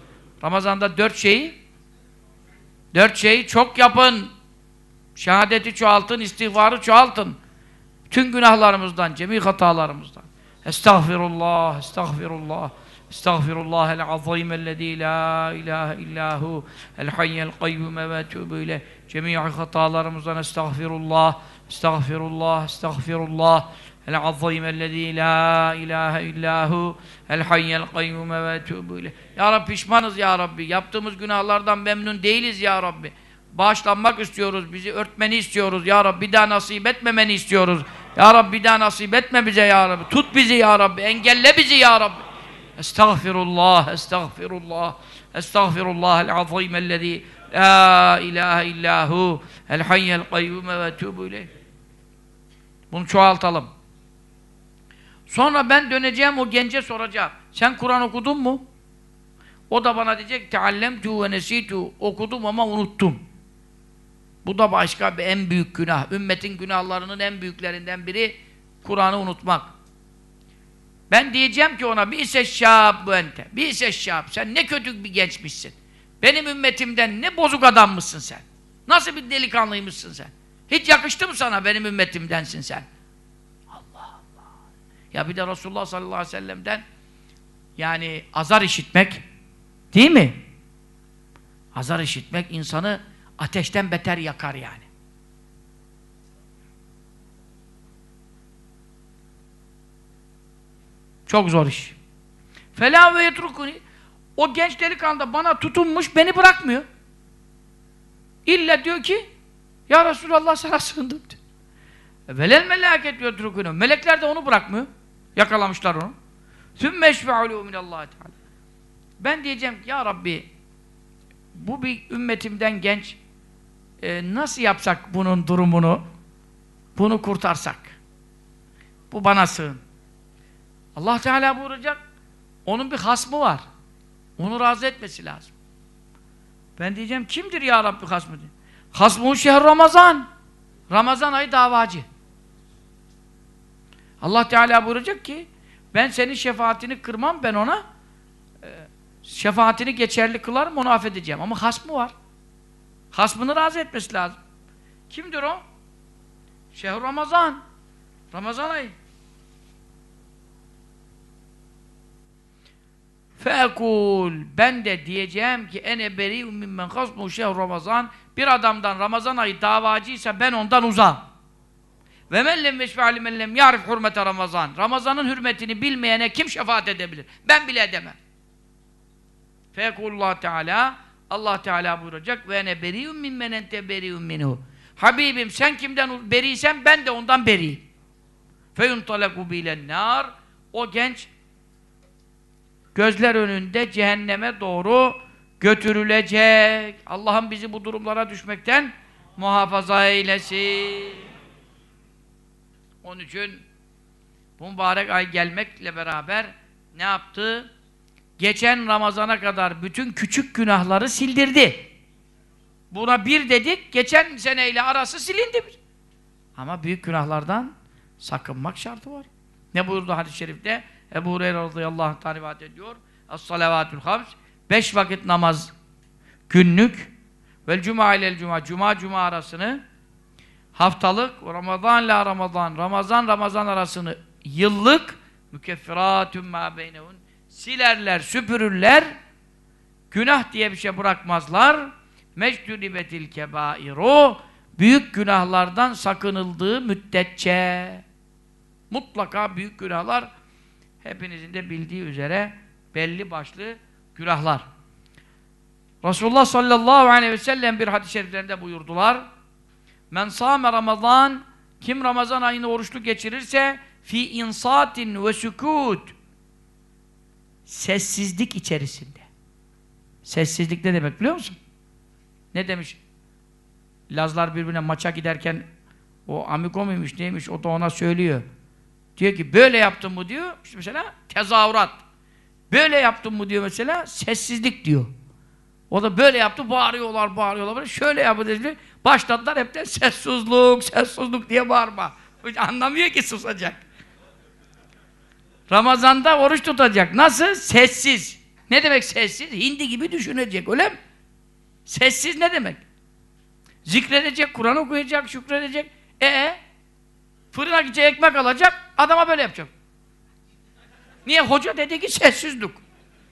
Ramazanda dört şeyi dört şeyi çok yapın. Şehadeti çoğaltın, istiğfarı çoğaltın. Tüm günahlarımızdan, cemi hatalarımızdan. Estağfirullah, estağfirullah. Estağfirullah el azim ellezî la ilahe illahu el hayyel kayyume ve tübü ile cemii hatalarımızdan estağfirullah estağfirullah estağfirullah el azim ellezî la ilahe illahu el hayyel kayyume ve tübü ile Ya Rabbi pişmanız Ya Rabbi. Yaptığımız günahlardan memnun değiliz Ya Rabbi. Bağışlanmak istiyoruz bizi örtmeni istiyoruz. Ya Rabbi bir daha nasip etmemeni istiyoruz. Ya Rabbi bir daha nasip etme bize Ya Rabbi. Tut bizi Ya Rabbi engelle bizi Ya Rabbi. Estağfirullah, estağfirullah, estağfirullah el-azim ellezî la ilahe illahu el hayyel kayyume ve tûbü ileyh. Bunu çoğaltalım. Sonra ben döneceğim o gence soracağım. Sen Kur'an okudun mu? O da bana diyecek teallemtu ve nesitu okudum ama unuttum. Bu da başka bir en büyük günah. Ümmetin günahlarının en büyüklerinden biri Kur'an'ı unutmak. Ben diyeceğim ki ona bir ise şab bu ente. Bir ise şab. Sen ne kötü bir gençmişsin. Benim ümmetimden ne bozuk adammışsın sen. Nasıl bir delikanlıymışsın sen. Hiç yakıştı mı sana benim ümmetimdensin sen. Ya bir de Resulullah sallallahu aleyhi ve sellem'den yani azar işitmek değil mi? Azar işitmek insanı ateşten beter yakar yani. Çok zor iş. Fela ve yetrukuni o genç delikanlı bana tutunmuş, beni bırakmıyor. İlla diyor ki Ya Resulallah sana sığındım diyor. Velel melaket yetrukuni Melekler de onu bırakmıyor. Yakalamışlar onu. Sümme eşfe'ulû minallâhi teâlâ. Ben diyeceğim ki Ya Rabbi bu bir ümmetimden genç e, nasıl yapsak bunun durumunu bunu kurtarsak bu bana sığın. Allah Teala buyuracak, onun bir hasmı var. Onu razı etmesi lazım. Ben diyeceğim, kimdir ya Rabbi hasmı. Hasmuhu şehr Ramazan. Ramazan ayı davacı. Allah Teala buyuracak ki, ben senin şefaatini kırmam, ben ona e, şefaatini geçerli kılarım, onu affedeceğim. Ama hasmı var. Hasmını razı etmesi lazım. Kimdir o? Şehr Ramazan. Ramazan ayı. Fekul ben de diyeceğim ki ene beri'un mimmen hasmu şehr Ramazan bir adamdan Ramazan ayı davacıysa ben ondan uzağım. Ve men lem yeşfe'ali men lem yarif hürmete Ramazan. Ramazan'ın hürmetini bilmeyene kim şefaat edebilir? Ben bile edemem. Fekulullah Teala Allah Teala buyuracak ve ene beri'un mimmen ente beri'un minhu. Habibim sen kimden beriysen ben de ondan beriyim. Feyuntalaku bilen nar o genç gözler önünde cehenneme doğru götürülecek. Allah'ım bizi bu durumlara düşmekten muhafaza eylesin. Onun için bu mübarek ay gelmekle beraber ne yaptı? Geçen Ramazan'a kadar bütün küçük günahları sildirdi. Buna bir dedik, geçen seneyle arası silindi. Ama büyük günahlardan sakınmak şartı var. Ne buyurdu hadis-i şerifte? Ebu Hureyre radıyallahu anh rivayet ediyor. As-salavatül hams. Beş vakit namaz günlük. Vel cuma ile cuma. Cuma cuma arasını haftalık, Ramazan la Ramazan, Ramazan Ramazan arasını yıllık mükeffiratun ma beynehun silerler, süpürürler. Günah diye bir şey bırakmazlar. Mectunibetil kebairu büyük günahlardan sakınıldığı müddetçe mutlaka büyük günahlar hepinizin de bildiği üzere belli başlı günahlar. Resulullah sallallahu aleyhi ve sellem bir hadis-i şeriflerinde buyurdular. Men sâme Ramazan kim Ramazan ayını oruçlu geçirirse fi insatin ve sükût sessizlik içerisinde. Sessizlik ne demek biliyor musun? Ne demiş? Lazlar birbirine maça giderken o amigo muymuş neymiş o da ona söylüyor. Diyor ki böyle yaptın mı diyor. İşte mesela tezahürat. Böyle yaptın mı diyor mesela sessizlik diyor. O da böyle yaptı bağırıyorlar bağırıyorlar şöyle yapı dedi. Başladılar hepten sessizlik sessizlik diye bağırma. Anlamıyor ki susacak. Ramazanda oruç tutacak. Nasıl? Sessiz. Ne demek sessiz? Hindi gibi düşünecek öyle mi? Sessiz ne demek? Zikredecek, Kur'an okuyacak, şükredecek. E fırına gidecek ekmek alacak, adama böyle yapacak. Niye? Hoca dedi ki sessizlik.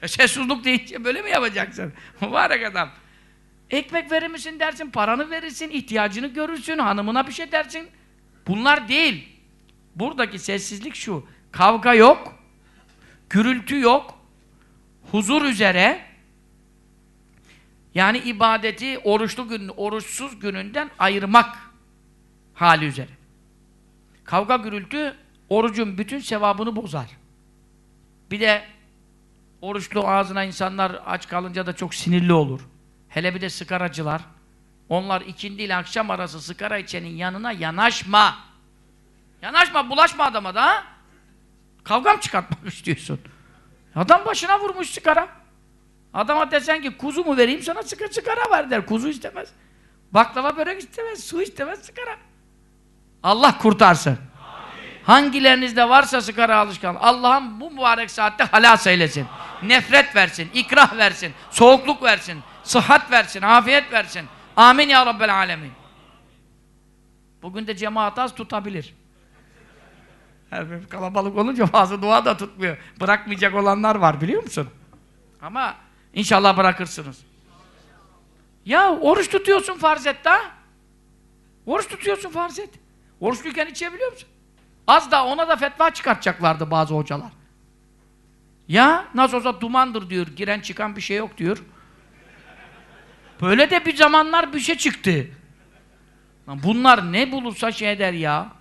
E sessizlik deyince böyle mi yapacaksın? (laughs) Mübarek adam. Ekmek verir misin dersin, paranı verirsin, ihtiyacını görürsün, hanımına bir şey dersin. Bunlar değil. Buradaki sessizlik şu. Kavga yok, gürültü yok, huzur üzere, yani ibadeti oruçlu gün, oruçsuz gününden ayırmak hali üzere. Kavga gürültü orucun bütün sevabını bozar. Bir de oruçlu ağzına insanlar aç kalınca da çok sinirli olur. Hele bir de sigaracılar. Onlar ikindi ile akşam arası sigara içenin yanına yanaşma. Yanaşma, bulaşma adama da ha? Kavga mı çıkartmak istiyorsun? Adam başına vurmuş sigara. Adama desen ki kuzu mu vereyim sana sigara, sigara var der. Kuzu istemez. Baklava börek istemez, su istemez, sigara. Allah kurtarsın. Amin. Hangilerinizde varsa sigara alışkanlığı, Allah'ım bu mübarek saatte halas eylesin. Amin. Nefret versin, ikrah versin, soğukluk versin, sıhhat versin, afiyet versin. Amin ya Rabbel alemin. Bugün de cemaat az tutabilir. Her kalabalık olunca bazı dua da tutmuyor. Bırakmayacak olanlar var biliyor musun? Ama inşallah bırakırsınız. Ya oruç tutuyorsun farz et da. Oruç tutuyorsun farz et. Oruçluyken içebiliyor musun? Az da ona da fetva çıkartacaklardı bazı hocalar. Ya nasıl olsa dumandır diyor. Giren çıkan bir şey yok diyor. Böyle de bir zamanlar bir şey çıktı. Bunlar ne bulursa şey eder ya.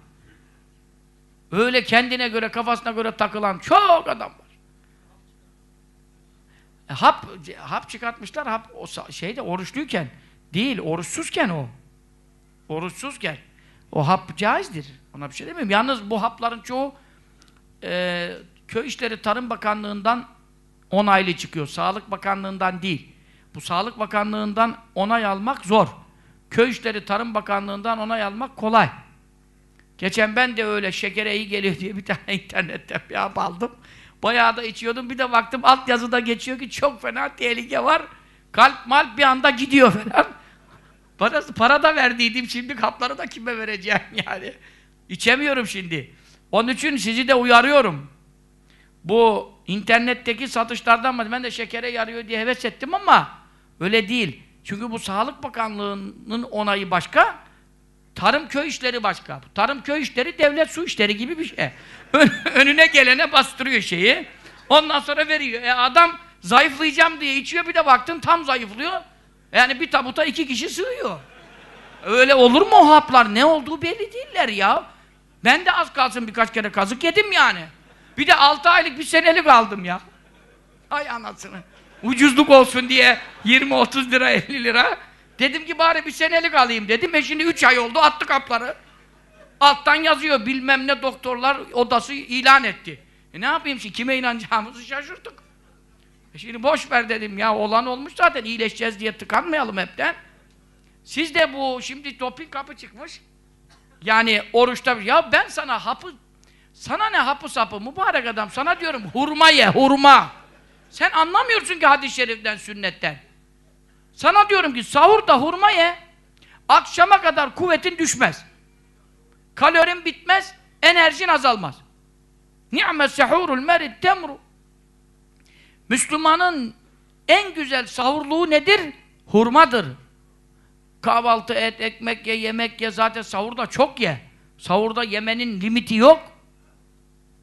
Öyle kendine göre, kafasına göre takılan çok adam var. E, hap, hap çıkartmışlar, hap o şeyde oruçluyken değil, oruçsuzken o. Oruçsuzken. O hap caizdir. Ona bir şey demiyorum. Yalnız bu hapların çoğu e, Köy İşleri Tarım Bakanlığı'ndan onaylı çıkıyor. Sağlık Bakanlığı'ndan değil. Bu Sağlık Bakanlığı'ndan onay almak zor. Köy İşleri Tarım Bakanlığı'ndan onay almak kolay. Geçen ben de öyle şekere iyi geliyor diye bir tane (laughs) internetten bir hap aldım. Bayağı da içiyordum. Bir de baktım alt yazıda geçiyor ki çok fena tehlike var. Kalp malp bir anda gidiyor falan. (laughs) Para, para da verdiydim şimdi kapları da kime vereceğim (laughs) yani. İçemiyorum şimdi. Onun için sizi de uyarıyorum. Bu internetteki satışlardan? Ben de şekere yarıyor diye heves ettim ama öyle değil. Çünkü bu Sağlık Bakanlığı'nın onayı başka, Tarım köy işleri başka. Tarım köy işleri devlet su işleri gibi bir şey. (laughs) önüne gelene bastırıyor şeyi. Ondan sonra veriyor. E adam zayıflayacağım diye içiyor bir de baktın tam zayıflıyor. Yani bir tabuta iki kişi sığıyor. Öyle olur mu o haplar? Ne olduğu belli değiller ya. Ben de az kalsın birkaç kere kazık yedim yani. Bir de altı aylık bir senelik aldım ya. Ay anasını. Ucuzluk olsun diye 20-30 lira 50 lira. Dedim ki bari bir senelik alayım dedim. E şimdi üç ay oldu attı kapları. Alttan yazıyor bilmem ne doktorlar odası ilan etti. E ne yapayım şimdi kime inanacağımızı şaşırdık. E şimdi boş ver dedim ya olan olmuş zaten iyileşeceğiz diye tıkanmayalım hepten. Siz de bu şimdi doping kapı çıkmış. Yani oruçta ya ben sana hapı sana ne hapı sapı mübarek adam sana diyorum hurma ye hurma. Sen anlamıyorsun ki hadis-i şeriften sünnetten. Sana diyorum ki sahurda hurma ye. Akşama kadar kuvvetin düşmez. Kalorin bitmez, enerjin azalmaz. Ni'mes sehurul merid temru. Müslümanın en güzel sahurluğu nedir? Hurmadır. Kahvaltı et, ekmek ye, yemek ye. Zaten sahurda çok ye. Sahurda yemenin limiti yok.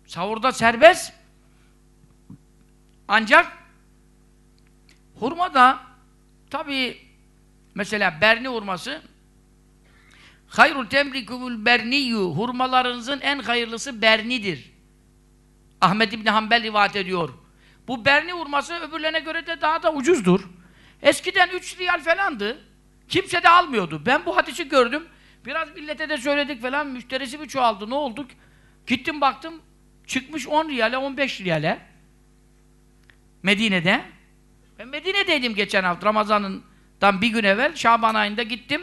Sahurda serbest. Ancak hurma da tabi mesela berni hurması hayrul temrikumul berniyyu hurmalarınızın en hayırlısı bernidir. Ahmed İbni Hanbel rivayet ediyor. Bu berni hurması öbürlerine göre de daha da ucuzdur. Eskiden 3 riyal falandı. Kimse de almıyordu. Ben bu hadisi gördüm. Biraz millete de söyledik falan. Müşterisi bir çoğaldı. Ne olduk? Gittim baktım. Çıkmış 10 riyale, 15 riyale. Medine'de. Ben Medine'deydim geçen hafta. Ramazan'dan bir gün evvel. Şaban ayında gittim.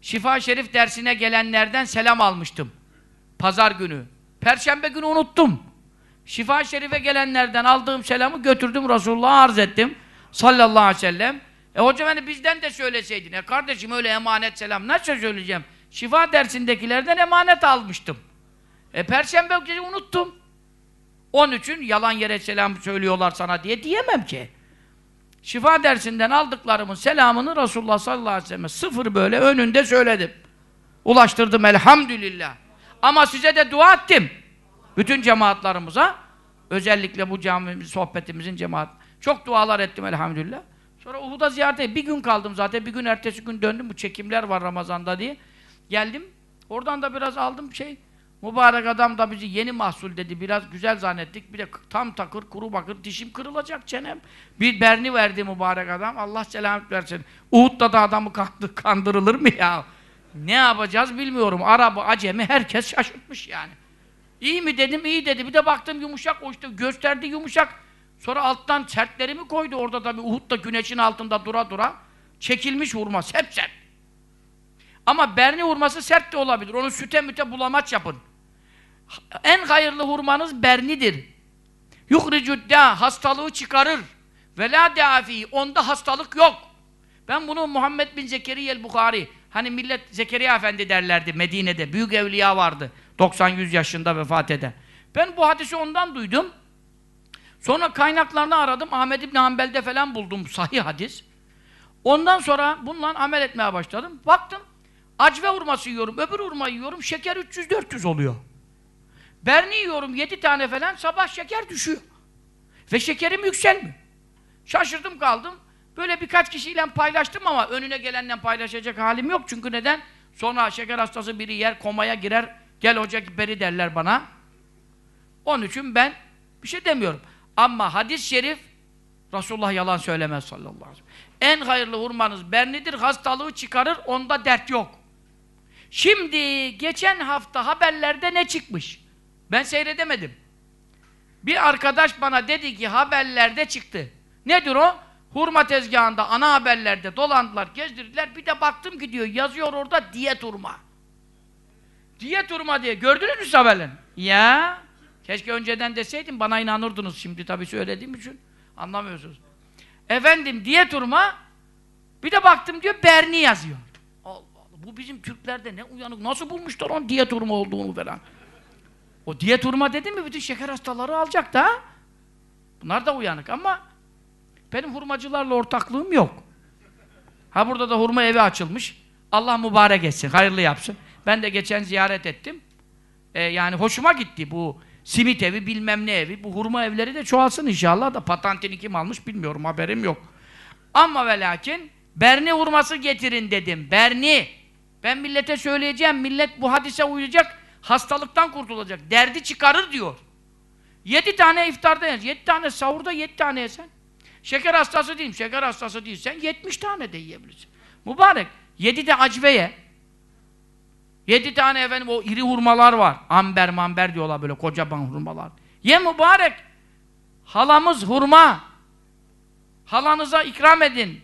Şifa Şerif dersine gelenlerden selam almıştım. Pazar günü. Perşembe günü unuttum. Şifa Şerif'e gelenlerden aldığım selamı götürdüm Resulullah'a arz ettim. Sallallahu aleyhi ve sellem. E hoca hani bizden de söyleseydin. E kardeşim öyle emanet selam nasıl söyleyeceğim? Şifa dersindekilerden emanet almıştım. E perşembe günü unuttum. Onun için yalan yere selam söylüyorlar sana diye diyemem ki. Şifa dersinden aldıklarımın selamını Resulullah sallallahu aleyhi ve sellem sıfır böyle önünde söyledim. Ulaştırdım elhamdülillah. Ama size de dua ettim. Bütün cemaatlarımıza özellikle bu camimiz, sohbetimizin cemaat çok dualar ettim elhamdülillah. Sonra Uhud'a ziyarete bir gün kaldım zaten. Bir gün ertesi gün döndüm. Bu çekimler var Ramazan'da diye. Geldim. Oradan da biraz aldım şey. Mübarek adam da bizi yeni mahsul dedi. Biraz güzel zannettik. Bir de tam takır, kuru bakır, dişim kırılacak çenem. Bir berni verdi mübarek adam. Allah selamet versin. Uhud'da da adamı kandırılır mı ya? Ne yapacağız bilmiyorum. Arabı, acemi herkes şaşırtmış yani. İyi mi dedim, iyi dedi. Bir de baktım yumuşak işte gösterdi yumuşak. Sonra alttan sertlerimi koydu orada tabii Uhud'da güneşin altında dura dura. Çekilmiş hurma, hep sert. Ama berni hurması sert de olabilir. Onu süte müte bulamaç yapın. En hayırlı hurmanız bernidir. Yuhricudda hastalığı çıkarır. Ve la onda hastalık yok. Ben bunu Muhammed bin Zekeriya el-Bukhari hani millet Zekeriya Efendi derlerdi Medine'de. Büyük evliya vardı. 90-100 yaşında vefat eden. Ben bu hadisi ondan duydum. Sonra kaynaklarını aradım. Ahmed İbni Hanbel'de falan buldum sahih hadis. Ondan sonra bununla amel etmeye başladım. Baktım acve hurması yiyorum, öbür hurma yiyorum, şeker 300-400 oluyor. Berni yiyorum 7 tane falan, sabah şeker düşüyor. Ve şekerim yükselmiyor. Şaşırdım kaldım. Böyle birkaç kişiyle paylaştım ama önüne gelenden paylaşacak halim yok. Çünkü neden? Sonra şeker hastası biri yer, komaya girer, gel hoca beri derler bana. Onun için ben bir şey demiyorum. Ama hadis-i şerif Resulullah yalan söylemez sallallahu aleyhi ve sellem. En hayırlı hurmanız bernidir, hastalığı çıkarır, onda dert yok. Şimdi geçen hafta haberlerde ne çıkmış? Ben seyredemedim. Bir arkadaş bana dedi ki haberlerde çıktı. Nedir o? Hurma tezgahında ana haberlerde dolandılar, gezdirdiler. Bir de baktım ki diyor, yazıyor orada diyet hurma. Diyet hurma diye. Gördünüz mü haberlerini? Ya Keşke önceden deseydim bana inanırdınız şimdi tabii söylediğim için. Anlamıyorsunuz. Efendim diyet hurma bir de baktım diyor Berni yazıyor. Allah Allah. Bu bizim Türklerde ne uyanık. Nasıl bulmuşlar onun diyet hurma olduğunu falan. O diyet hurma dedim mi bütün şeker hastaları alacak da. Bunlar da uyanık ama benim hurmacılarla ortaklığım yok. Ha burada da hurma evi açılmış. Allah mübarek etsin, hayırlı yapsın. Ben de geçen ziyaret ettim. Ee, yani hoşuma gitti bu simit evi, bilmem ne evi. Bu hurma evleri de çoğalsın inşallah da patentini kim almış bilmiyorum, haberim yok. Ama ve lakin Berni hurması getirin dedim. Berni. Ben millete söyleyeceğim. Millet bu hadise uyacak. Hastalıktan kurtulacak. Derdi çıkarır diyor. Yedi tane iftarda yesen. Yedi tane sahurda yedi tane yesen. Şeker hastası değilim. Şeker hastası değilsen yetmiş tane de yiyebilirsin. Mübarek. Yedi de acveye. Yedi tane efendim o iri hurmalar var. Amber mamber diyorlar böyle kocaman hurmalar. Ye mübarek. Halamız hurma. Halanıza ikram edin.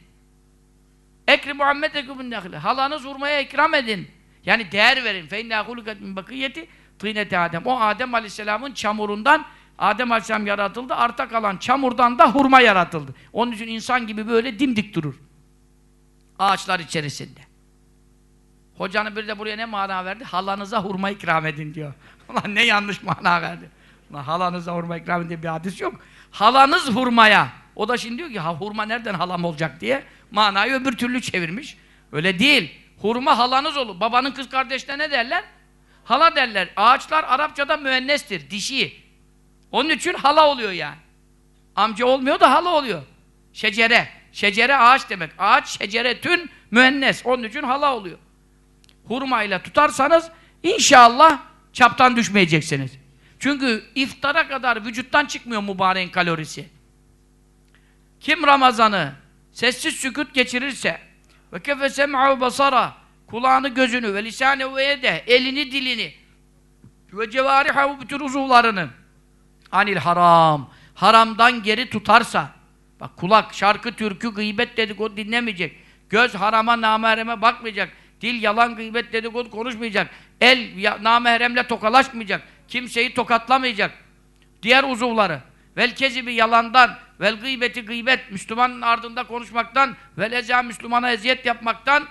Ekri Muhammed ekubun. Halanız hurmaya ikram edin. Yani değer verin. İnna hulukat min bakiyeti tîneti Adem. O Adem Aleyhisselam'ın çamurundan Adem Aleyhisselam yaratıldı. Arta kalan çamurdan da hurma yaratıldı. Onun için insan gibi böyle dimdik durur. Ağaçlar içerisinde. Hocanın biri de buraya ne mana verdi? Halanıza hurma ikram edin diyor. (laughs) Ulan ne yanlış mana verdi. Ulan halanıza hurma ikram edin diye bir hadis yok. Halanız hurmaya. O da şimdi diyor ki ha, hurma nereden halam olacak diye manayı öbür türlü çevirmiş. Öyle değil. Hurma halanız olur. Babanın kız kardeşine ne derler? Hala derler. Ağaçlar Arapçada müennestir. Dişi. Onun için hala oluyor yani. Amca olmuyor da hala oluyor. Şecere. Şecere ağaç demek. Ağaç şeceretün müennes. Onun için hala oluyor. Hurmayla tutarsanız inşallah çaptan düşmeyeceksiniz. Çünkü iftara kadar vücuttan çıkmıyor mübareğin kalorisi. Kim Ramazan'ı sessiz sükut geçirirse ve kefe sem'u basara. Kulağını gözünü ve lisanı ve yede elini dilini ve cevarihavu bütün uzuvlarını anil haram. Haramdan geri tutarsa bak kulak şarkı türkü gıybet dedikodu dinlemeyecek. Göz harama namereme bakmayacak. Dil yalan gıybet dedikodu konuşmayacak. El ya, tokalaşmayacak. Kimseyi tokatlamayacak. Diğer uzuvları. Vel kezibi yalandan vel gıybeti gıybet Müslümanın ardında konuşmaktan vel eza Müslümana eziyet yapmaktan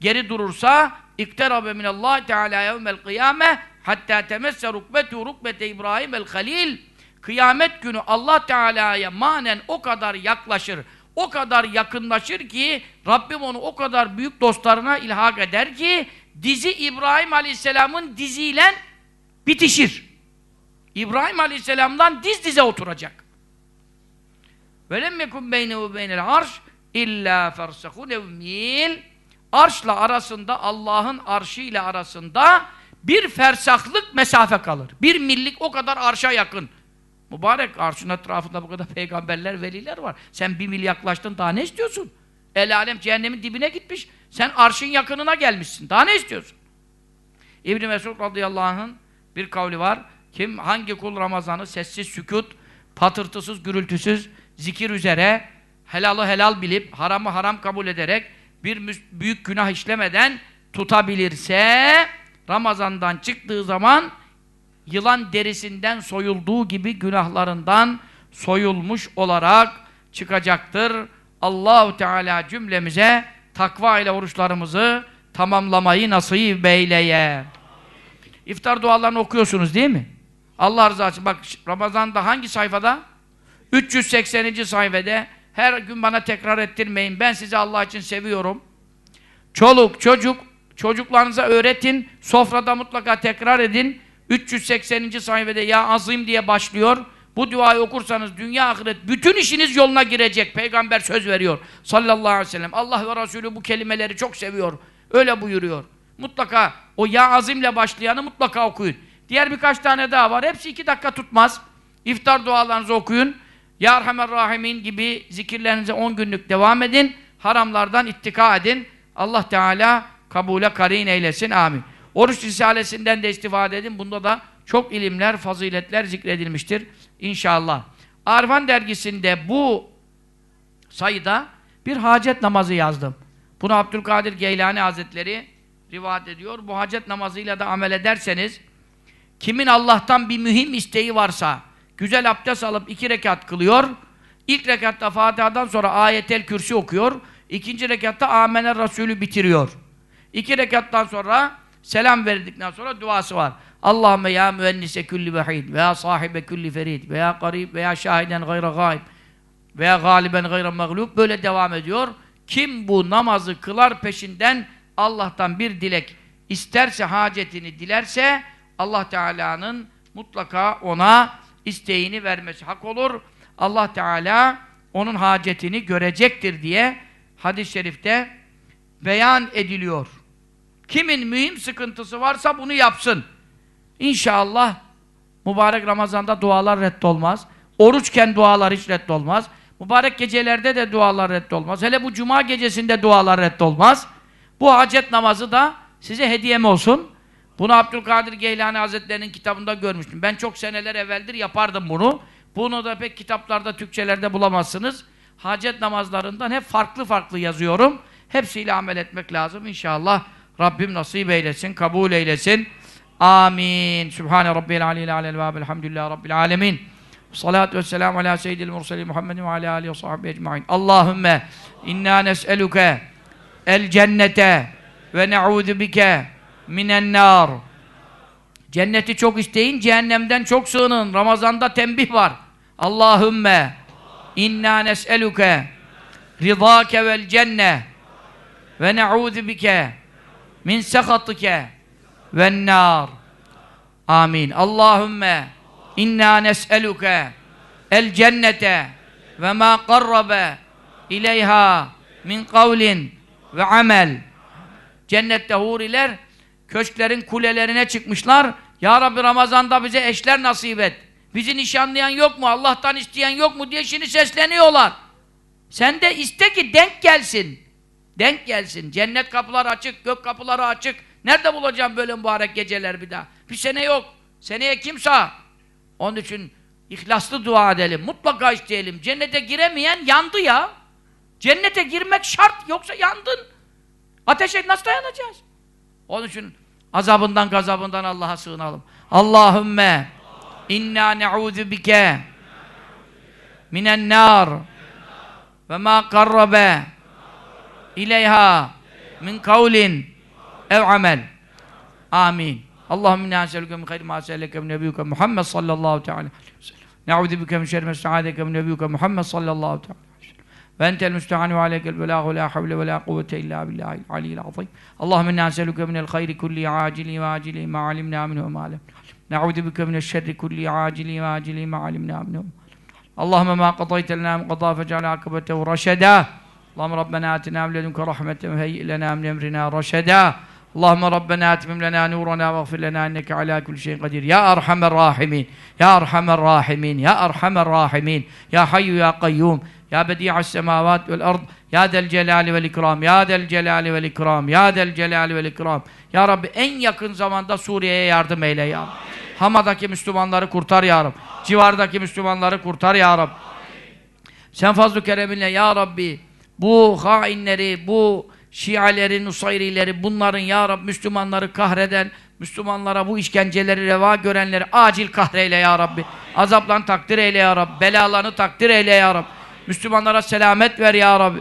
geri durursa ikterabe minallahi teala yevmel kıyame hatta temesse rukbetu rukbete İbrahim el halil kıyamet günü Allah Teala'ya manen o kadar yaklaşır o kadar yakınlaşır ki Rabbim onu o kadar büyük dostlarına ilhak eder ki dizi İbrahim Aleyhisselam'ın diziyle bitişir. İbrahim Aleyhisselam'dan diz dize oturacak. وَلَمْ يَكُنْ بَيْنَهُ وَبَيْنَ الْعَرْشِ اِلَّا فَرْسَخُ نَوْمِيلٍ Arşla arasında, Allah'ın arşıyla arasında bir fersahlık mesafe kalır. Bir millik o kadar arşa yakın. Mübarek arşın etrafında bu kadar peygamberler, veliler var. Sen bir mil yaklaştın daha ne istiyorsun? El alem cehennemin dibine gitmiş. Sen arşın yakınına gelmişsin. Daha ne istiyorsun? İbn Mesud radıyallahu anh'ın bir kavli var. Kim hangi kul Ramazan'ı sessiz sükut, patırtısız, gürültüsüz, zikir üzere helalı helal bilip, haramı haram kabul ederek bir büyük günah işlemeden tutabilirse Ramazan'dan çıktığı zaman yılan derisinden soyulduğu gibi günahlarından soyulmuş olarak çıkacaktır. Allahu Teala cümlemize takva ile oruçlarımızı tamamlamayı nasip eyleye. İftar dualarını okuyorsunuz değil mi? Allah rızası için. Bak Ramazan'da hangi sayfada? 380. sayfada. Her gün bana tekrar ettirmeyin. Ben sizi Allah için seviyorum. Çoluk, çocuk, çocuklarınıza öğretin. Sofrada mutlaka tekrar edin. 380. sayfada Ya Azim diye başlıyor. Bu duayı okursanız dünya ahiret bütün işiniz yoluna girecek. Peygamber söz veriyor. Sallallahu aleyhi ve sellem. Allah ve Resulü bu kelimeleri çok seviyor. Öyle buyuruyor. Mutlaka o Ya Azim'le başlayanı mutlaka okuyun. Diğer birkaç tane daha var. Hepsi iki dakika tutmaz. İftar dualarınızı okuyun. Ya Erhamer Rahimin gibi zikirlerinize 10 günlük devam edin. Haramlardan ittika edin. Allah Teala kabule karin eylesin. Amin. Oruç Risalesinden de istifade edin. Bunda da çok ilimler, faziletler zikredilmiştir. İnşallah. Arfan dergisinde bu sayıda bir hacet namazı yazdım. Bunu Abdülkadir Geylani Hazretleri rivayet ediyor. Bu hacet namazıyla da amel ederseniz kimin Allah'tan bir mühim isteği varsa güzel abdest alıp iki rekat kılıyor. İlk rekatta Fatiha'dan sonra ayetel kürsi okuyor. İkinci rekatta Amener Resulü bitiriyor. İki rekattan sonra selam verdikten sonra duası var. Allahümme ya müennise külli vehid veya sahibe külli ferid veya garib veya şahiden gayra gayb veya galiben gayra mağlup böyle devam ediyor. Kim bu namazı kılar peşinden Allah'tan bir dilek isterse, hacetini dilerse Allah Teala'nın mutlaka ona isteğini vermesi hak olur. Allah Teala onun hacetini görecektir diye hadis-i şerifte beyan ediliyor. Kimin mühim sıkıntısı varsa bunu yapsın. İnşallah mübarek Ramazan'da dualar reddolmaz. Oruçken dualar hiç reddolmaz. Mübarek gecelerde de dualar reddolmaz. Hele bu cuma gecesinde dualar reddolmaz. Bu hacet namazı da size hediyem olsun. Bunu Abdülkadir Geylani Hazretleri'nin kitabında görmüştüm. Ben çok seneler evveldir yapardım bunu. Bunu da pek kitaplarda, Türkçelerde bulamazsınız. Hacet namazlarından hep farklı farklı yazıyorum. Hepsiyle amel etmek lazım. İnşallah Rabbim nasip eylesin, kabul eylesin. Amin. Sübhane Rabbil Aleyhi Aleyhi ve Elhamdülillahi Rabbil Alemin. Salatu vesselamu ala seyyidil mursalin Muhammedin ve ala alihi ve sahbihi ecma'in. Allahümme inna nes'eluke el cennete ve ne'ûzu bike minen nar. Cenneti çok isteyin, cehennemden çok sığının. Ramazanda tembih var. Allahümme inna nes'eluke ridâke vel cenne ve bike min sehatike ven nar. Amin. Allahümme inna nes'eluke el cennete ve ma qarrabe ileyha min kavlin ve amel. Cennette huriler köşklerin kulelerine çıkmışlar. Ya Rabbi Ramazan'da bize eşler nasip et. Bizi nişanlayan yok mu? Allah'tan isteyen yok mu diye şimdi sesleniyorlar. Sen de iste ki denk gelsin. Denk gelsin. Cennet kapıları açık, gök kapıları açık. Nerede bulacağım böyle mübarek geceler bir daha? Bir sene yok. Seneye kimse. Onun için ihlaslı dua edelim. Mutlaka isteyelim. Cennete giremeyen yandı ya. Cennete girmek şart. Yoksa yandın. Ateşe nasıl dayanacağız? Onun için azabından gazabından Allah'a sığınalım. Allahümme inna ne'udhu bike minen nar ve ma karrabe ileyha min kavlin ev amel. Amin. Allahümme inna eselüke min hayri ma eseleke min nebiyyuke Muhammed sallallahu teala Ne'udhu bike min şerri mes'adeke min nebiyyuke Muhammed sallallahu teala ve entel müstehanu aleykel belâhu la havle ve la kuvvete illa billahil aliyyil azim. Allahümme inna eselüke minel hayri kulli acili ve acili ma alimna minhu ve ma lem. Ne'udhu bike minel şerri kulli acili ve acili ma alimna minhu. Allahümme ma qadayte lena min qadâ fecale akibetehu raşedâ. Allahümme Rabbena atina min ledunke rahmeten ve heyyi lena min emrina raşedâ. Allahümme Rabbena atmim lena nurana ve gfir lena inneke ala kulli şeyin kadir. Ya Erhamer Rahimin. Ya Erhamer Rahimin. Ya Bedi'as semavat vel ard. Ya Del Celali vel İkram. Ya Del Celali vel İkram. Ya Del Celali vel İkram. Ya Rabbi en yakın zamanda Suriye'ye yardım eyle ya Rabbi. Hama'daki Müslümanları kurtar ya Rabbi. Civardaki Müslümanları kurtar ya Rabbi. Sen fazl-ı kereminle ya Rabbi bu hainleri, bu Şialeri, Nusayrileri, bunların ya Rabbi Müslümanları kahreden, Müslümanlara bu işkenceleri reva görenleri acil kahreyle ya Rabbi. Azaplan takdir eyle ya Rabbi. Belalarını takdir eyle ya Rabbi. Müslümanlara selamet ver ya Rabbi.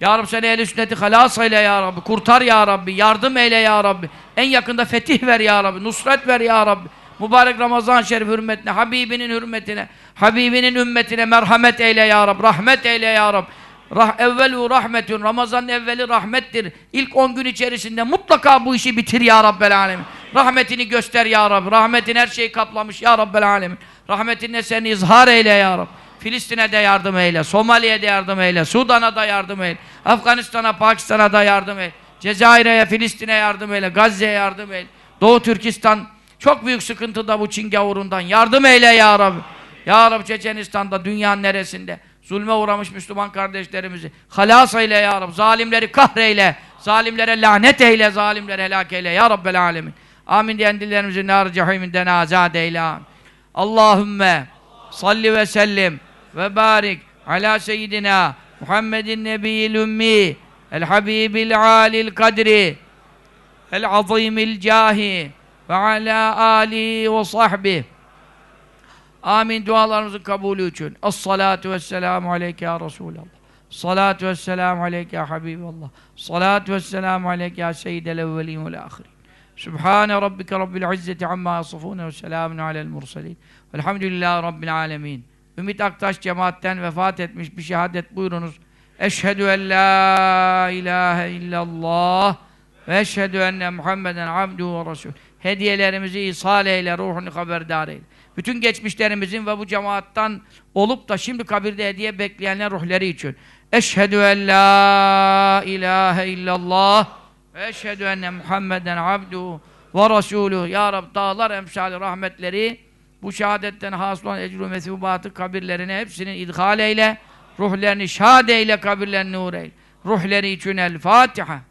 Ya Rabbi sen ehl-i sünneti halas eyle ya Rabbi. Kurtar ya Rabbi. Yardım eyle ya Rabbi. En yakında fetih ver ya Rabbi. Nusret ver ya Rabbi. Mübarek Ramazan şerif hürmetine, Habibinin hürmetine, Habibinin ümmetine merhamet eyle ya Rabbi. Rahmet eyle ya Rabbi. Rah evvelu rahmetün. Ramazanın evveli rahmettir. İlk on gün içerisinde mutlaka bu işi bitir ya Rabbel alemin. Rahmetini göster ya Rabbi. Rahmetin her şeyi kaplamış ya Rabbel alemin. Rahmetinle seni izhar eyle ya Rabbi. Filistin'e de yardım eyle, Somali'ye de yardım eyle, Sudan'a da yardım eyle, Afganistan'a, Pakistan'a da yardım eyle, Cezayir'e, Filistin'e yardım eyle, Gazze'ye yardım eyle, Doğu Türkistan çok büyük sıkıntıda bu Çin gavurundan yardım eyle ya Rabbi. Ya Rabbi Çeçenistan'da, dünyanın neresinde zulme uğramış Müslüman kardeşlerimizi halas eyle ya Rabbi, zalimleri kahreyle, zalimlere lanet eyle, zalimleri helak eyle ya Rabbel alemin. Amin diyen dillerimizi nar cehiminden azad eyle. Allahümme salli ve sellim ve barik ala seyyidina Muhammedin nebiyil ümmi el habibil alil kadri el azimil cahi ve ala ali ve sahbihi Amin dualarımızın kabulü için. Es-salatu vesselamu aleyke ya Resulallah. Salatu vesselamu aleyke ya Habiballah. Salatu vesselamu aleyke ya seyyidel evvelin vel ahirin. Sübhane rabbike rabbil izzeti amma yasifune ve selamun alel mursalin. Velhamdülillahi rabbil alemin. Ümit Aktaş cemaatten vefat etmiş bir şehadet buyurunuz. Eşhedü en la ilahe illallah ve eşhedü enne Muhammeden abduhu ve resul. Hediyelerimizi ishal eyle, ruhunu haberdar eyle. Bütün geçmişlerimizin ve bu cemaattan olup da şimdi kabirde hediye bekleyenler ruhları için. Eşhedü en la ilahe illallah ve eşhedü enne Muhammeden abduhu ve resuluhu. Ya Rab dağlar emsali rahmetleri bu şehadetten hasıl olan ecru mesubatı kabirlerine hepsinin idhal eyle. Ruhlerini şad eyle, kabirlerini nur eyle. Ruhleri için el Fatiha.